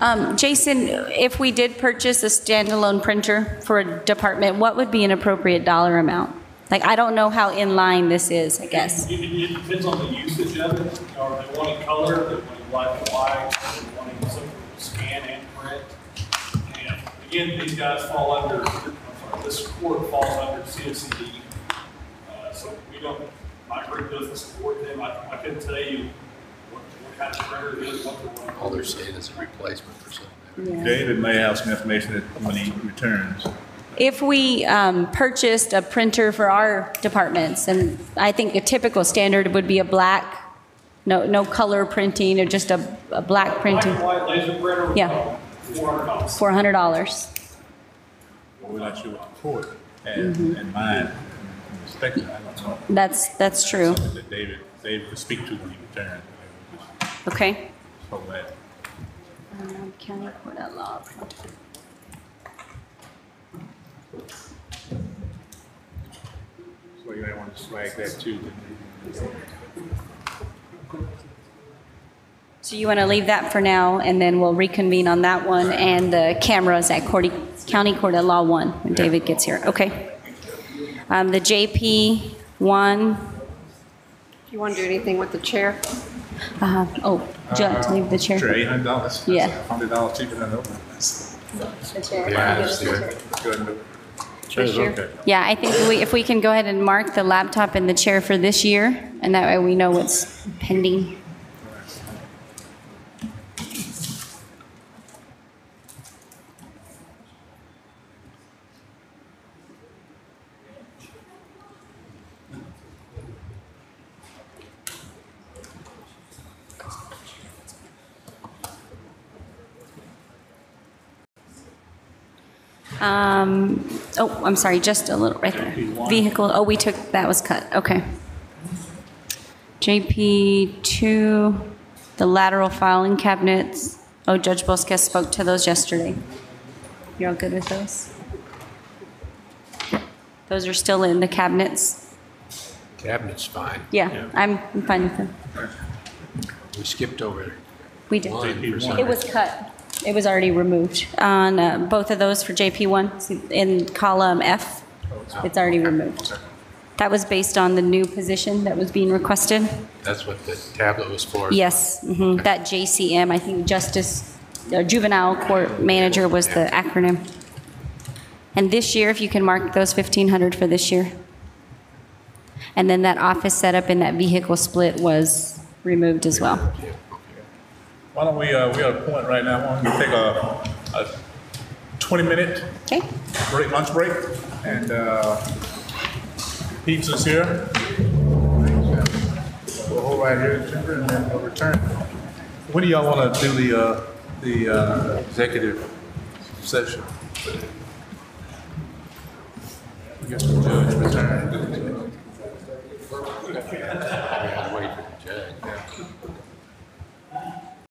Um, Jason, if we did purchase a standalone printer for a department, what would be an appropriate dollar amount? Like, I don't know how in line this is, I guess. It, it it depends on the usage of it. Are they wanting color, they wanting black and white, are they wanting something to scan and print? And again, these guys fall under, sorry, this court falls under CSCD. Uh, so we don't, my group doesn't support them. I, I couldn't tell you what, what kind of printer it is, what they're wanting. All they're saying is a replacement for something. David may have some information that when he returns. If we um, purchased a printer for our departments, and I think a typical standard would be a black, no, no color printing, or just a, a black printing, and white laser printer. uh, Yeah. Four hundred dollars. $400. We're not sure what the court and, and mine respected. I don't know. That's, that's true. Something that David, David could speak to when he returned. Okay. So that, Um, County Court at Law so you may want to flag that too. So you want to leave that for now, and then we'll reconvene on that one and the cameras at Cordy, County Court at Law 1 when David gets here. Okay. Um, The JP 1, Do you want to do anything with the chair? uh, oh, do you leave the chair? Sure, eight hundred dollars. Yeah. Hundred dollars cheaper than the other. The chair. Yeah, Give the that's chair. Good. Yeah, I think we, if we can go ahead and mark the laptop and the chair for this year, and that way we know what's pending. Um, oh, I'm sorry, just a little, right there. Vehicle, oh, we took, that was cut, okay. JP two, the lateral filing cabinets. Oh, Judge Bosque spoke to those yesterday. You're all good with those? Those are still in the cabinets? Cabinet's fine. Yeah, I'm I'm fine with them. We skipped over We did. one for some It was cut. It was already removed on uh, both of those for JP1 in column F. It's already removed. That was based on the new position that was being requested? That's what the tablet was for. Yes, mhm, that JCM, I think Justice, uh, Juvenile Court Manager was the acronym. And this year, if you can mark those 1,500 for this year. And then that office setup and that vehicle split was removed as well. Why don't we, uh, we have a point right now, why don't we take a, a 20-minute Okay. break, lunch break? And uh, pizza's here. We'll hold right here, and then we'll return. When do y'all want to do the, uh, the uh, executive session? I guess the judge return. We have to wait for the judge.